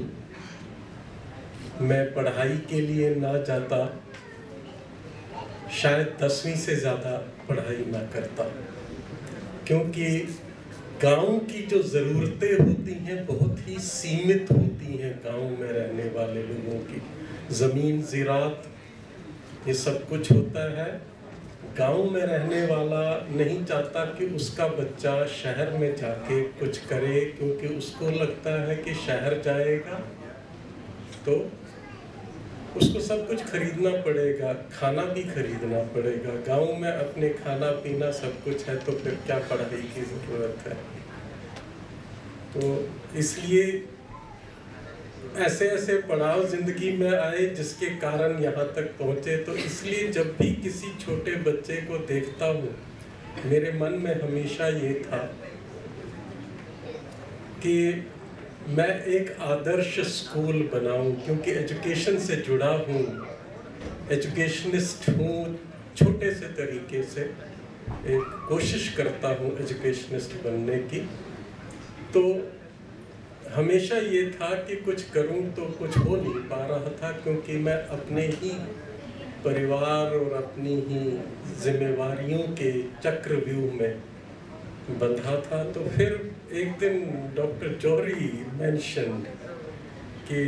मैं पढ़ाई के लिए ना जाता, शायद दसवीं से ज़्यादा पढ़ाई ना करता। क्योंकि गाँव की जो ज़रूरतें होती हैं, बहुत ही सीमित होती हैं गाँव में रहने वाले लोगों की। ज़मीन, ज़रात, ये सब कुछ होता है। गाँव में रहने वाला नहीं चाहता कि उसका बच्चा शहर में जाके कुछ करे, क्योंकि उसको लगता है कि शहर जाएगा तो उसको सब कुछ खरीदना पड़ेगा, खाना भी खरीदना पड़ेगा। गाँव में अपने खाना पीना सब कुछ है तो फिर क्या पढ़ाई की ज़रूरत है? तो इसलिए ऐसे ऐसे पड़ाव ज़िंदगी में आए जिसके कारण यहाँ तक पहुँचे तो इसलिए जब भी किसी छोटे बच्चे को देखता हूँ, मेरे मन में हमेशा ये था कि मैं एक आदर्श स्कूल बनाऊँ, क्योंकि एजुकेशन से जुड़ा हूँ, एजुकेशनिस्ट हूँ, छोटे से तरीके से एक कोशिश करता हूँ एजुकेशनिस्ट बनने की। तो हमेशा ये था कि कुछ करूँ तो कुछ हो नहीं पा रहा था, क्योंकि मैं अपने ही परिवार और अपनी ही जिम्मेवारियों के चक्रव्यूह में बंधा था। तो फिर एक दिन डॉक्टर जौहरी मैंशन कि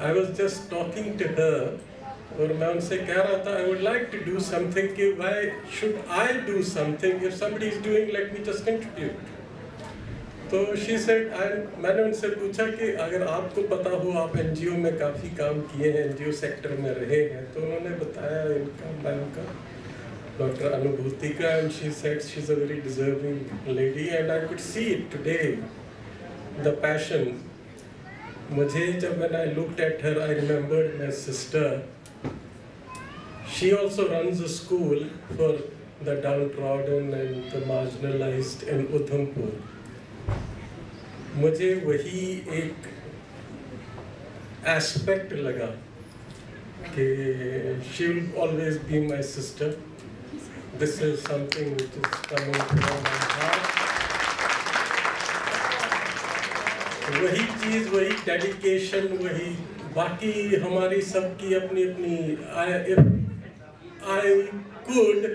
I was just talking to her और मैं उनसे कह रहा था I would like to do something कि why should I do something if somebody is doing let me just contribute तो शी सेड मैंने उनसे पूछा कि अगर आपको पता हो, आप एनजीओ में काफ़ी काम किए हैं एनजीओ सेक्टर में रहे हैं तो उन्होंने बताया इनका मैम का डॉक्टर अनुभूति का and she said she is a very deserving lady and I could see it today the passion मुझे जब मैंने I looked at her I remembered my sister she also runs a school for the downtrodden and the marginalized in Udhampur मुझे वही एक aspect लगा कि she will always be my sister this is something which is coming from my heart वही चीज़, वही dedication वही बाकी हमारी सबकी अपनी अपनी I could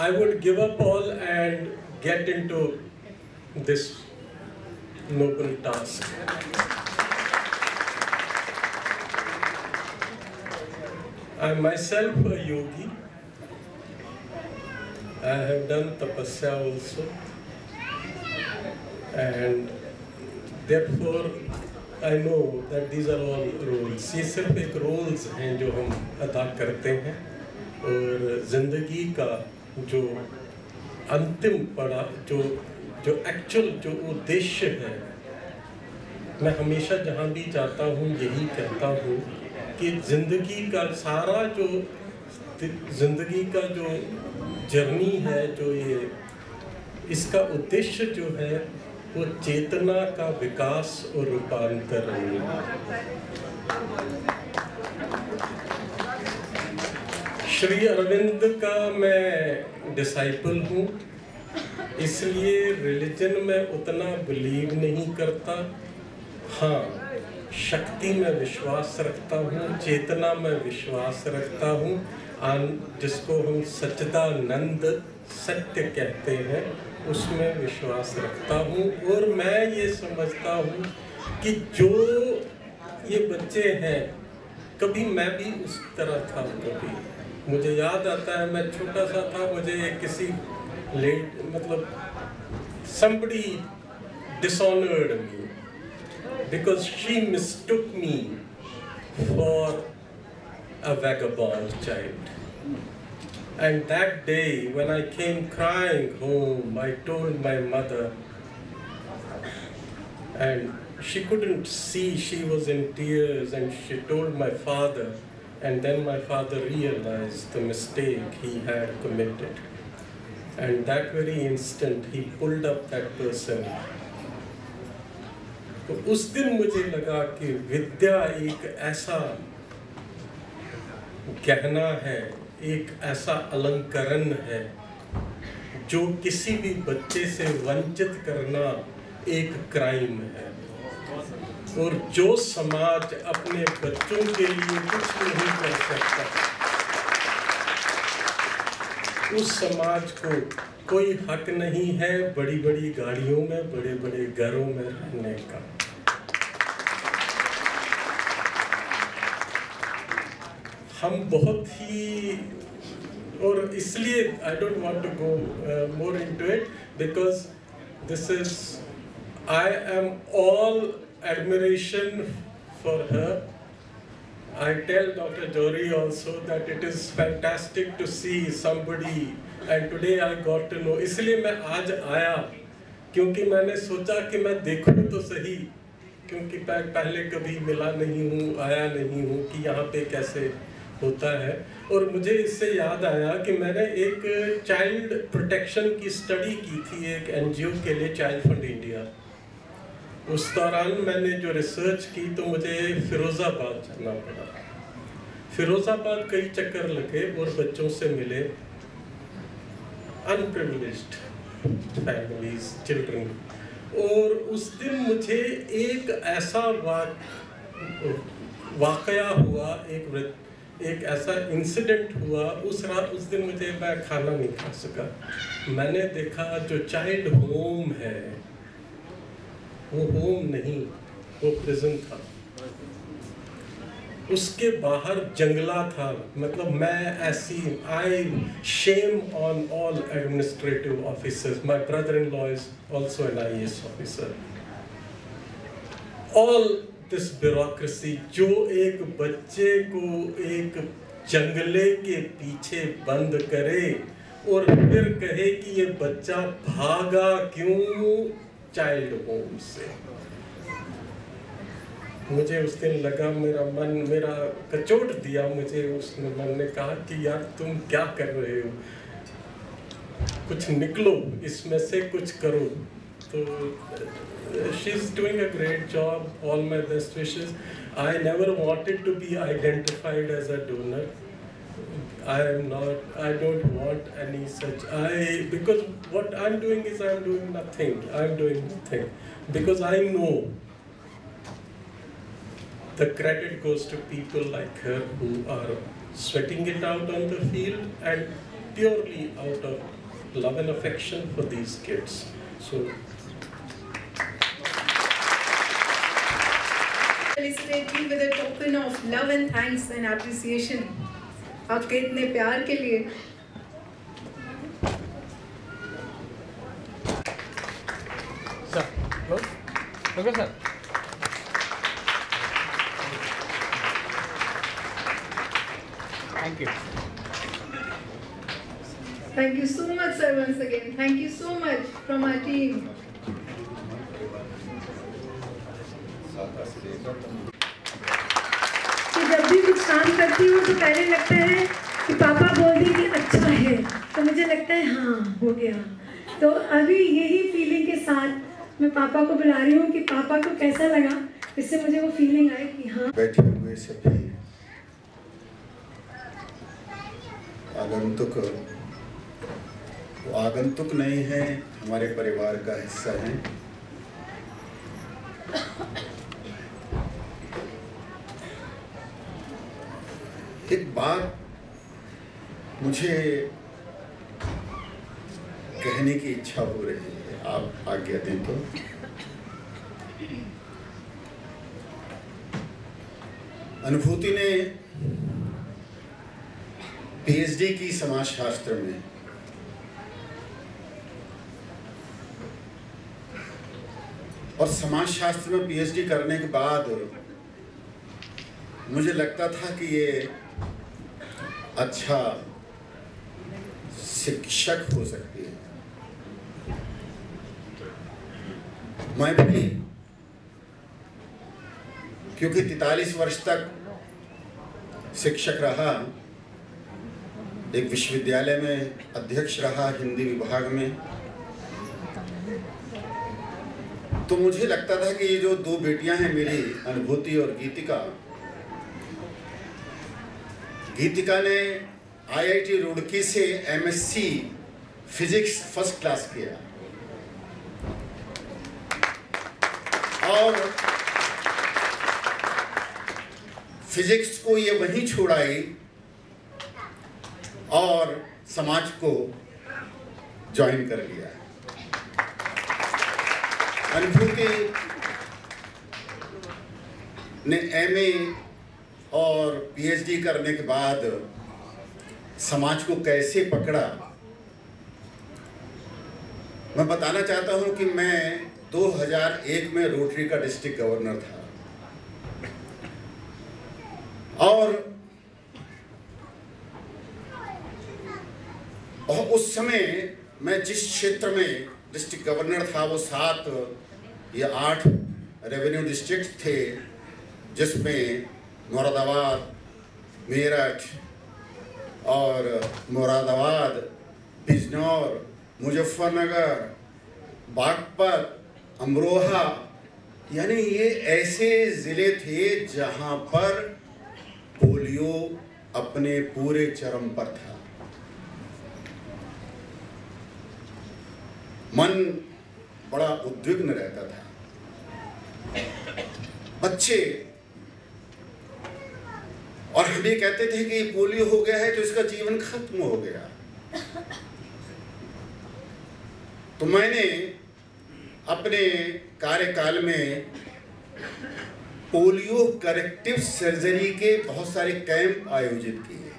I would give up all and get into this noble task. I am myself a yogi. I have done tapasya also. And therefore I know that these are all roles. ये सिर्फ़ एक roles हैं जो हम अदा करते हैं और ज़िंदगी का जो अंतिम पड़ा जो जो एक्चुअल जो उद्देश्य है, मैं हमेशा जहाँ भी जाता हूँ, यही कहता हूँ कि ज़िंदगी का सारा जो ज़िंदगी का जो जर्नी है, जो ये, इसका उद्देश्य जो है, वो चेतना का विकास और रूपांतरण श्री अरविंद का मैं डिसाइपल हूँ। इसलिए रिलीजन में उतना बिलीव नहीं करता। हाँ शक्ति में विश्वास रखता हूँ, चेतना में विश्वास रखता हूँ। जिसको हम सच्चिदानंद सत्य कहते हैं, उसमें विश्वास रखता हूँ। और मैं ये समझता हूँ कि जो ये बच्चे हैं, कभी मैं भी उस तरह था, कभी। मुझे याद आता है, मैं छोटा सा था, मुझे ये किसी लेट मतलब somebody dishonored me because she mistook me for a vagabond child. And that day, when I came crying home, I told my mother, and she couldn't see, she was in tears, and she told my father, and then my father realized the mistake he had committed. And that very instant, he pulled up that person. तो उस दिन मुझे लगा कि विद्या एक ऐसा गहना है एक ऐसा अलंकरण है जो किसी भी बच्चे से वंचित करना एक क्राइम है और जो समाज अपने बच्चों के लिए कुछ नहीं कर सकता उस समाज को कोई हक नहीं है बड़ी बड़ी गाड़ियों में बड़े बड़े घरों में रहने का। हम बहुत ही, और इसलिए I don't want to go more into it because this is I am all admiration for her I tell Dr. Jory also that it is fantastic to see somebody and today I got to know इसलिए मैं आज आया, क्योंकि मैंने सोचा कि मैं देखूँ तो सही, क्योंकि पहले कभी मिला नहीं हूँ, आया नहीं हूँ कि यहाँ पे कैसे होता है और मुझे इससे याद आया कि मैंने एक चाइल्ड प्रोटेक्शन की स्टडी की थी, एक एनजीओ के लिए चाइल्ड फंड इंडिया उस दौरान मैंने जो रिसर्च की तो मुझे फिरोज़ाबाद जाना पड़ा। फिरोज़ाबाद कई चक्कर लगे और बच्चों से मिले अनप्रिविलेज्ड फैमिलीज़ चिल्ड्रन और उस दिन मुझे एक ऐसा वाक हुआ, एक एक ऐसा इंसिडेंट हुआ। उस रात, उस दिन मुझे मैं खाना नहीं खा सका। मैंने देखा जो चाइल्ड होम है वो होम नहीं, वो प्रिजन था। उसके बाहर जंगला था। मतलब मैं ऐसी I shame on all administrative officers my brother in law is also an IAS officer all this bureaucracy जो एक बच्चे को एक जंगले के पीछे बंद करे और फिर कहे कि ये बच्चा भागा क्यों? चाइल्ड होम से मुझे उस दिन लगा, मेरा मन, मेरा कचोट दिया मुझे उसने। मन ने कहा कि यार, तुम क्या कर रहे हो? कुछ निकलो, इसमें से कुछ करो। तो she is doing a great job all my best wishes I never wanted to be identified as a donor I am not, I don't want any such, I, because what I'm doing is I'm doing nothing, I'm doing nothing. Because I know the credit goes to people like her who are sweating it out on the field and purely out of love and affection for these kids. So Felicitate you with a token of love and thanks and appreciation. आपके इतने प्यार के लिए। Thank you so much sir once again thank you so much from our team जब भी कुछ काम करती हूँ तो पहले लगता है कि पापा बोल दिए कि अच्छा है। तो मुझे लगता है हाँ हो गया। तो अभी यही फीलिंग के साथ मैं पापा को बुला रही हूँ कि पापा को कैसा लगा, इससे मुझे वो फीलिंग आई कि हाँ। बैठे हुए सभी, आगंतुक, वो आगंतुक नहीं है, हमारे परिवार का हिस्सा है। एक बात मुझे कहने की इच्छा हो रही है। आप आज्ञा दें तो। अनुभूति ने पीएचडी की समाजशास्त्र में और समाजशास्त्र में पीएचडी करने के बाद मुझे लगता था कि ये अच्छा शिक्षक हो सकती है। मैं भी क्योंकि 43 वर्ष तक शिक्षक रहा, एक विश्वविद्यालय में अध्यक्ष रहा, हिंदी विभाग में। तो मुझे लगता था कि ये जो दो बेटियाँ हैं मेरी, अनुभूति और गीतिका गीतिका ने आईआईटी रुड़की से एमएससी फिजिक्स फ़र्स्ट क्लास किया। और फिजिक्स को ये वहीं छोड़ाई और समाज को ज्वाइन कर लिया। अनुभूति ने एमए और पीएचडी करने के बाद समाज को कैसे पकड़ा? मैं बताना चाहता हूँ कि मैं 2001 में रोटरी का डिस्ट्रिक्ट गवर्नर था। और और उस समय मैं जिस क्षेत्र में डिस्ट्रिक्ट गवर्नर था, वो सात या आठ रेवेन्यू डिस्ट्रिक्ट थे, जिसमें मुरादाबाद, मेरठ और मुरादाबाद, बिजनौर, मुजफ्फरनगर, बागपत, अमरोहा, यानी ये ऐसे ज़िले थे जहाँ पर पोलियो अपने पूरे चरम पर था। मन बड़ा उद्विग्न रहता था। बच्चे और हम ये कहते थे कि पोलियो हो गया है तो इसका जीवन खत्म हो गया। तो मैंने अपने कार्यकाल में पोलियो करेक्टिव सर्जरी के बहुत सारे कैंप आयोजित किए।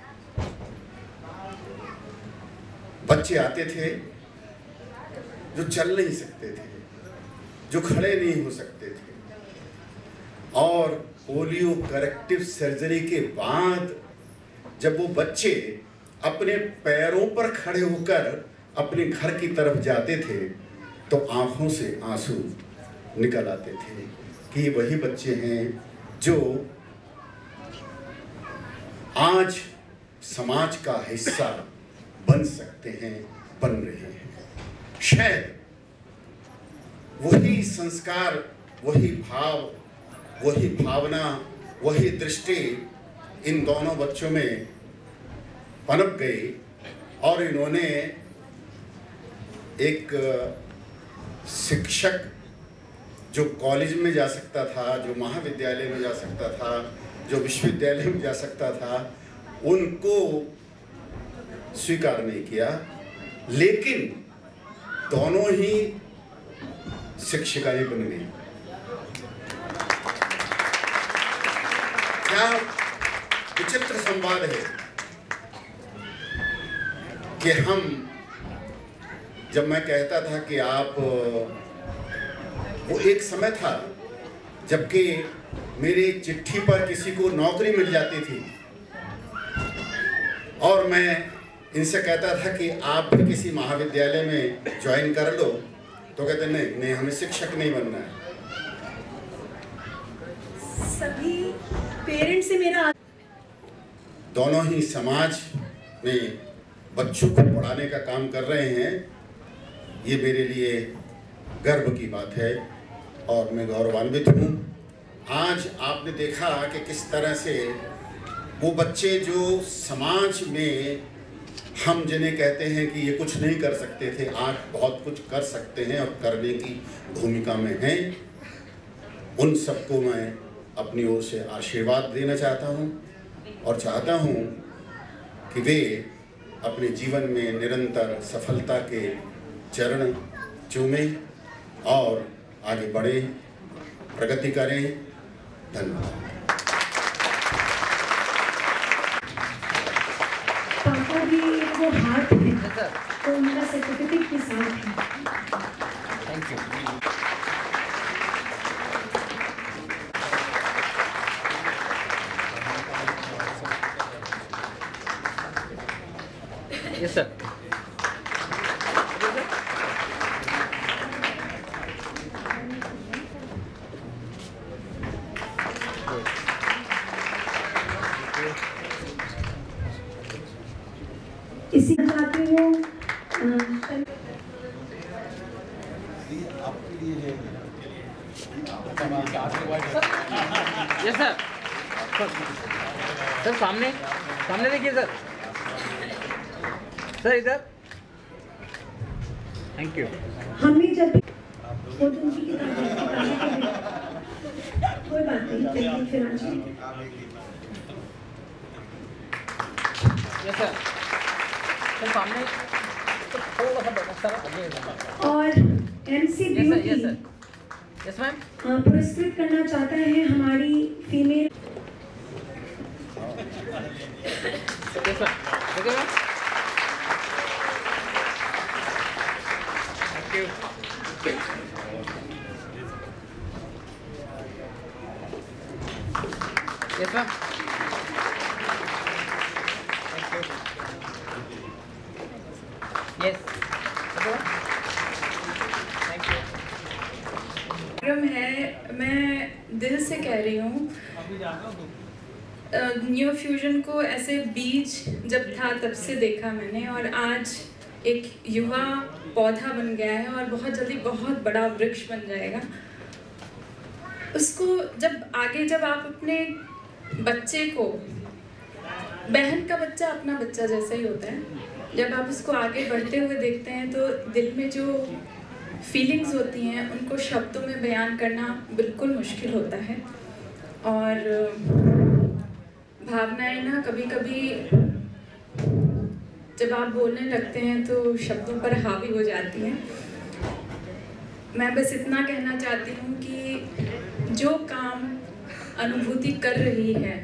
बच्चे आते थे जो चल नहीं सकते थे, जो खड़े नहीं हो सकते थे। और पोलियो करेक्टिव सर्जरी के बाद जब वो बच्चे अपने पैरों पर खड़े होकर अपने घर की तरफ़ जाते थे तो आँखों से आँसू निकल आते थे कि वही बच्चे हैं जो आज समाज का हिस्सा बन सकते हैं, बन रहे हैं। शायद वही संस्कार, वही भाव वही भावना, वही दृष्टि इन दोनों बच्चों में पनप गई और इन्होंने एक शिक्षक जो कॉलेज में जा सकता था, जो महाविद्यालय में जा सकता था, जो विश्वविद्यालय में जा सकता था, उनको स्वीकार नहीं किया। लेकिन दोनों ही शिक्षिकाएँ बन गई। क्या विचित्र संवाद है कि हम, जब मैं कहता था कि आप, वो एक समय था जबकि मेरी चिट्ठी पर किसी को नौकरी मिल जाती थी। और मैं इनसे कहता था कि आप भी किसी महाविद्यालय में ज्वाइन कर लो तो कहते नहीं नहीं, हमें शिक्षक नहीं बनना है। सभी पेरेंट्स से मेरा दोनों ही समाज में बच्चों को पढ़ाने का काम कर रहे हैं। ये मेरे लिए गर्व की बात है और मैं गौरवान्वित हूँ। आज आपने देखा कि किस तरह से वो बच्चे जो समाज में हम जिन्हें कहते हैं कि ये कुछ नहीं कर सकते थे, आज बहुत कुछ कर सकते हैं और करने की भूमिका में हैं। उन सबको मैं अपनी ओर से आशीर्वाद देना चाहता हूँ और चाहता हूँ कि वे अपने जीवन में निरंतर सफलता के चरण चूमे और आगे बढ़े। प्रगति करें। धन्यवाद। पापा भी वो हाथ है तो उनका सर्टिफिकेट के साथ है। थैंक यू सर इधर। थैंक यू हमें जब वो जो उनकी किताबें कोई बात नहीं चलिए फिर यस सर सर सामने तो थोड़ा सा बैठा सर आगे और MC sir yes beauty sir yes ma'am पुरस्कृत करना चाहता है हमारी फीमेल न्यू फ्यूजन को ऐसे बीज जब था तब से देखा मैंने और आज एक युवा पौधा बन गया है और बहुत जल्दी बहुत बड़ा वृक्ष बन जाएगा। उसको जब आगे जब आप अपने बच्चे को, बहन का बच्चा अपना बच्चा जैसा ही होता है, जब आप उसको आगे बढ़ते हुए देखते हैं तो दिल में जो फीलिंग्स होती हैं, उनको शब्दों में बयान करना बिल्कुल मुश्किल होता है। और भावनाएँ ना कभी कभी जब आप बोलने लगते हैं तो शब्दों पर हावी हो जाती हैं। मैं बस इतना कहना चाहती हूँ कि जो काम अनुभूति कर रही है,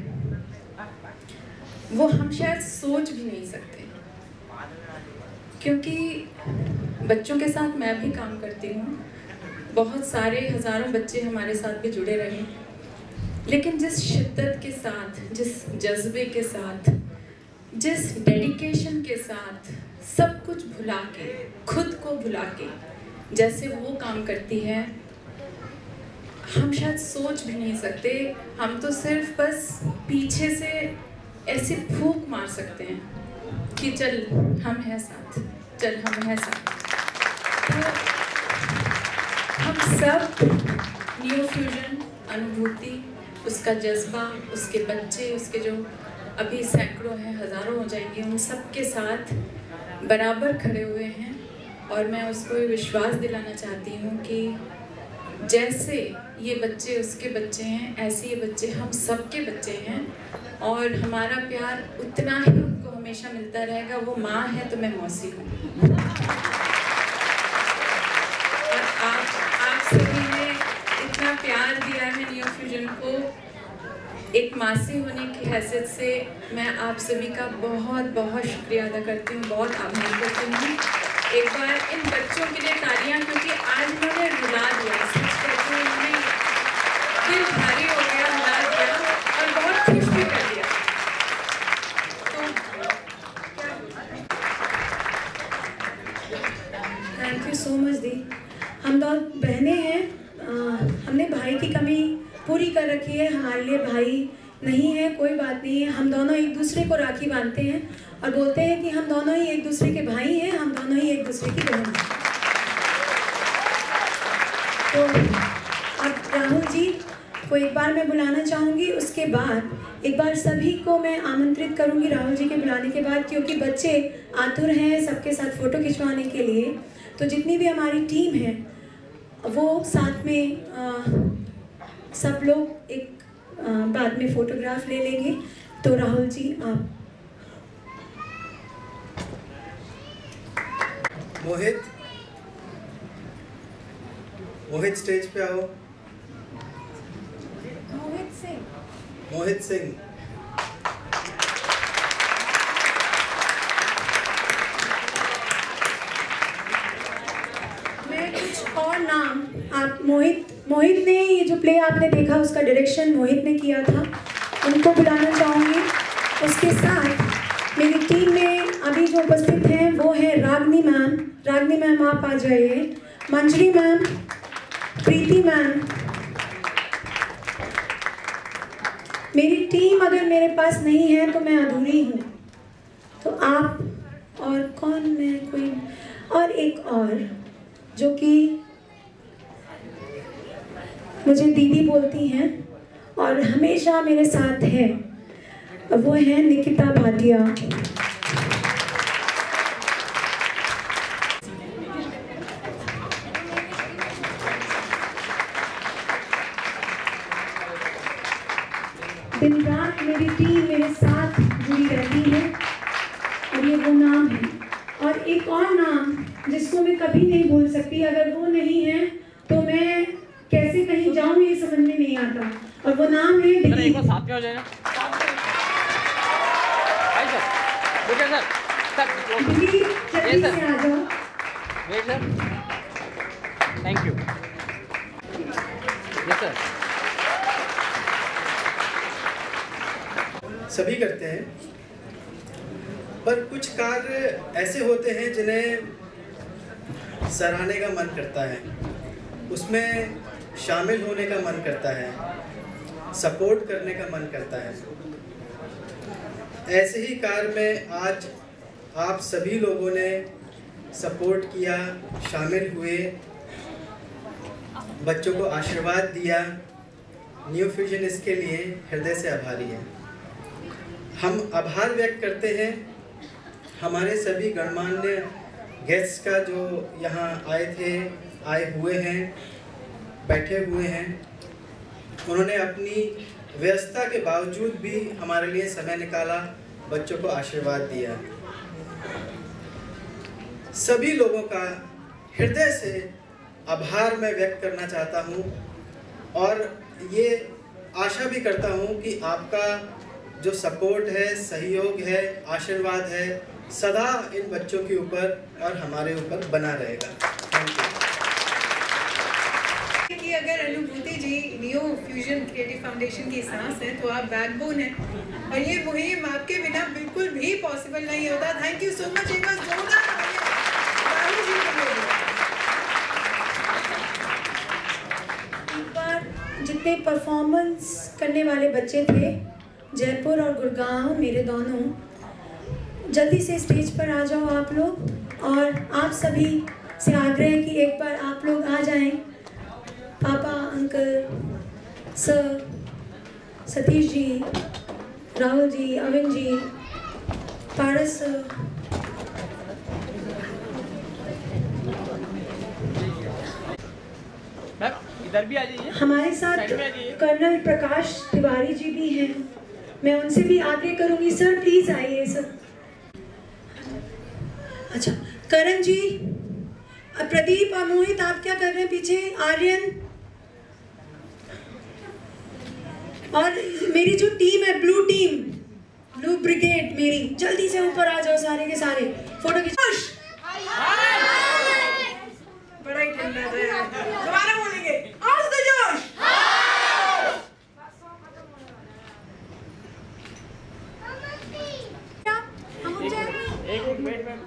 वो हम शायद सोच भी नहीं सकते। क्योंकि बच्चों के साथ मैं भी काम करती हूँ। बहुत सारे हज़ारों बच्चे हमारे साथ भी जुड़े रहे। लेकिन जिस शिद्दत के साथ, जिस जज्बे के साथ, जिस डेडिकेशन के साथ सब कुछ भुला के खुद को भुला के जैसे वो काम करती है, हम शायद सोच भी नहीं सकते। हम तो सिर्फ़ बस पीछे से ऐसे फूक मार सकते हैं कि चल, हम हैं साथ, चल, हम हैं साथ। तो हम सब न्यू फ्यूजन अनुभूति उसका जज्बा, उसके बच्चे, उसके जो अभी सैकड़ों हैं, हज़ारों हो जाएँगे, उन सब के साथ बराबर खड़े हुए हैं। और मैं उसको ये विश्वास दिलाना चाहती हूँ कि जैसे ये बच्चे उसके बच्चे हैं, ऐसे ये बच्चे हम सबके बच्चे हैं। और हमारा प्यार उतना ही उनको हमेशा मिलता रहेगा, वो माँ है तो मैं मौसी हूँ। न्यू फ्यूजन को एक मासी होने की हैसियत से मैं आप सभी का बहुत बहुत शुक्रिया अदा करती हूँ, बहुत आभार करती हूँ। एक बार इन बच्चों के लिए तालियाँ, क्योंकि आज इन्होंने रुला दिया, सच कहती हूँ दिल भारी हो गया रुला दिया और बहुत खुश भी कर दिया। थैंक यू सो मच दी। हम दो बहनें हैं हमने भाई की कमी पूरी कर रखी है हमारे लिए भाई नहीं है कोई बात नहीं है। हम दोनों एक दूसरे को राखी बांधते हैं और बोलते हैं कि हम दोनों ही एक दूसरे के भाई हैं हम दोनों ही एक दूसरे की बहन हैं। तो अब राहुल जी को एक बार मैं बुलाना चाहूँगी उसके बाद एक बार सभी को मैं आमंत्रित करूँगी राहुल जी के बुलाने के बाद क्योंकि बच्चे आतुर हैं सबके साथ फ़ोटो खिंचवाने के लिए। तो जितनी भी हमारी टीम है वो साथ में अ, सब लोग एक बाद में फ़ोटोग्राफ ले लेंगे। तो राहुल जी आप मोहित? मोहित स्टेज पे आओ। मोहित सिंह। मोहित सिंह। मैं कुछ और नाम आप मोहित मोहित ने ये जो प्ले आपने देखा, उसका डायरेक्शन मोहित ने किया था। उनको बुलाना चाहूँगी। उसके साथ मेरी टीम में अभी जो उपस्थित हैं, वो है रागनी मैम। रागनी मैम, आप आ जाइए। Manjari ma'am, Preeti ma'am. मेरी टीम अगर मेरे पास नहीं है तो मैं अधूरी हूँ। तो आप और कौन मैं कोई? और एक और, जो कि मुझे दीदी बोलती हैं और हमेशा मेरे साथ है। वो है निकिता भाटिया। दिन रात मेरी टीम मेरे साथ जुड़ी रहती है और ये वो नाम है। और एक और नाम जिसको मैं कभी नहीं भूल सकती, अगर वो नहीं है तो मैं कैसे कहीं जाऊँ ये समझ में नहीं आता और वो नाम है सर डिकी एक बार साथ में हो जाएगा सर सर सर, ये sir sir thank you sir. सभी करते हैं, पर कुछ कार्य ऐसे होते हैं जिन्हें सराहने का मन करता है। उसमें शामिल होने का मन करता है। सपोर्ट करने का मन करता है। ऐसे ही कार्य में आज आप सभी लोगों ने सपोर्ट किया, शामिल हुए, बच्चों को आशीर्वाद दिया। न्यू फ्यूजन इसके लिए हृदय से आभारी है। हम आभार व्यक्त करते हैं। हमारे सभी गणमान्य गेस्ट का जो यहाँ आए थे, आए हुए हैं, बैठे हुए हैं। उन्होंने अपनी व्यस्तता के बावजूद भी हमारे लिए समय निकाला, बच्चों को आशीर्वाद दिया। सभी लोगों का हृदय से आभार मैं व्यक्त करना चाहता हूँ और ये आशा भी करता हूँ कि आपका जो सपोर्ट है, सहयोग है, आशीर्वाद है, सदा इन बच्चों के ऊपर और हमारे ऊपर बना रहेगा। Thank you. कि अगर Anubhuti ji neo fusion creative foundation की सांस है तो आप बैकबोन हैं। और ये मुहिम आपके बिना बिल्कुल भी पॉसिबल नहीं होता। थैंक यू सो मच एक बार जोरदार जितने परफॉर्मेंस करने वाले बच्चे थे, जयपुर और गुड़गांव, मेरे दोनों, जल्दी से स्टेज पर आ जाओ आप लोग। और आप सभी से आग्रह कि एक बार आप लोग आ जाएँ। पापा uncle sir Satish ji Rahul ji Avin ji Paras sir. इधर भी आ जाइए। हमारे साथ कर्नल प्रकाश तिवारी जी भी हैं। मैं उनसे भी आगे करूँगी सर प्लीज़ आइए सर। अच्छा करण जी प्रदीप और मोहित आप क्या कर रहे हैं पीछे? आर्यन? और मेरी जो टीम है ब्लू टीम ब्लू ब्रिगेड मेरी जल्दी से ऊपर आ जाओ सारे के सारे। फ़ोटो खींचो। बड़ा ही। ठंडा दोबारा बोलेंगे। आज तो जोश। एक एक वेट मैम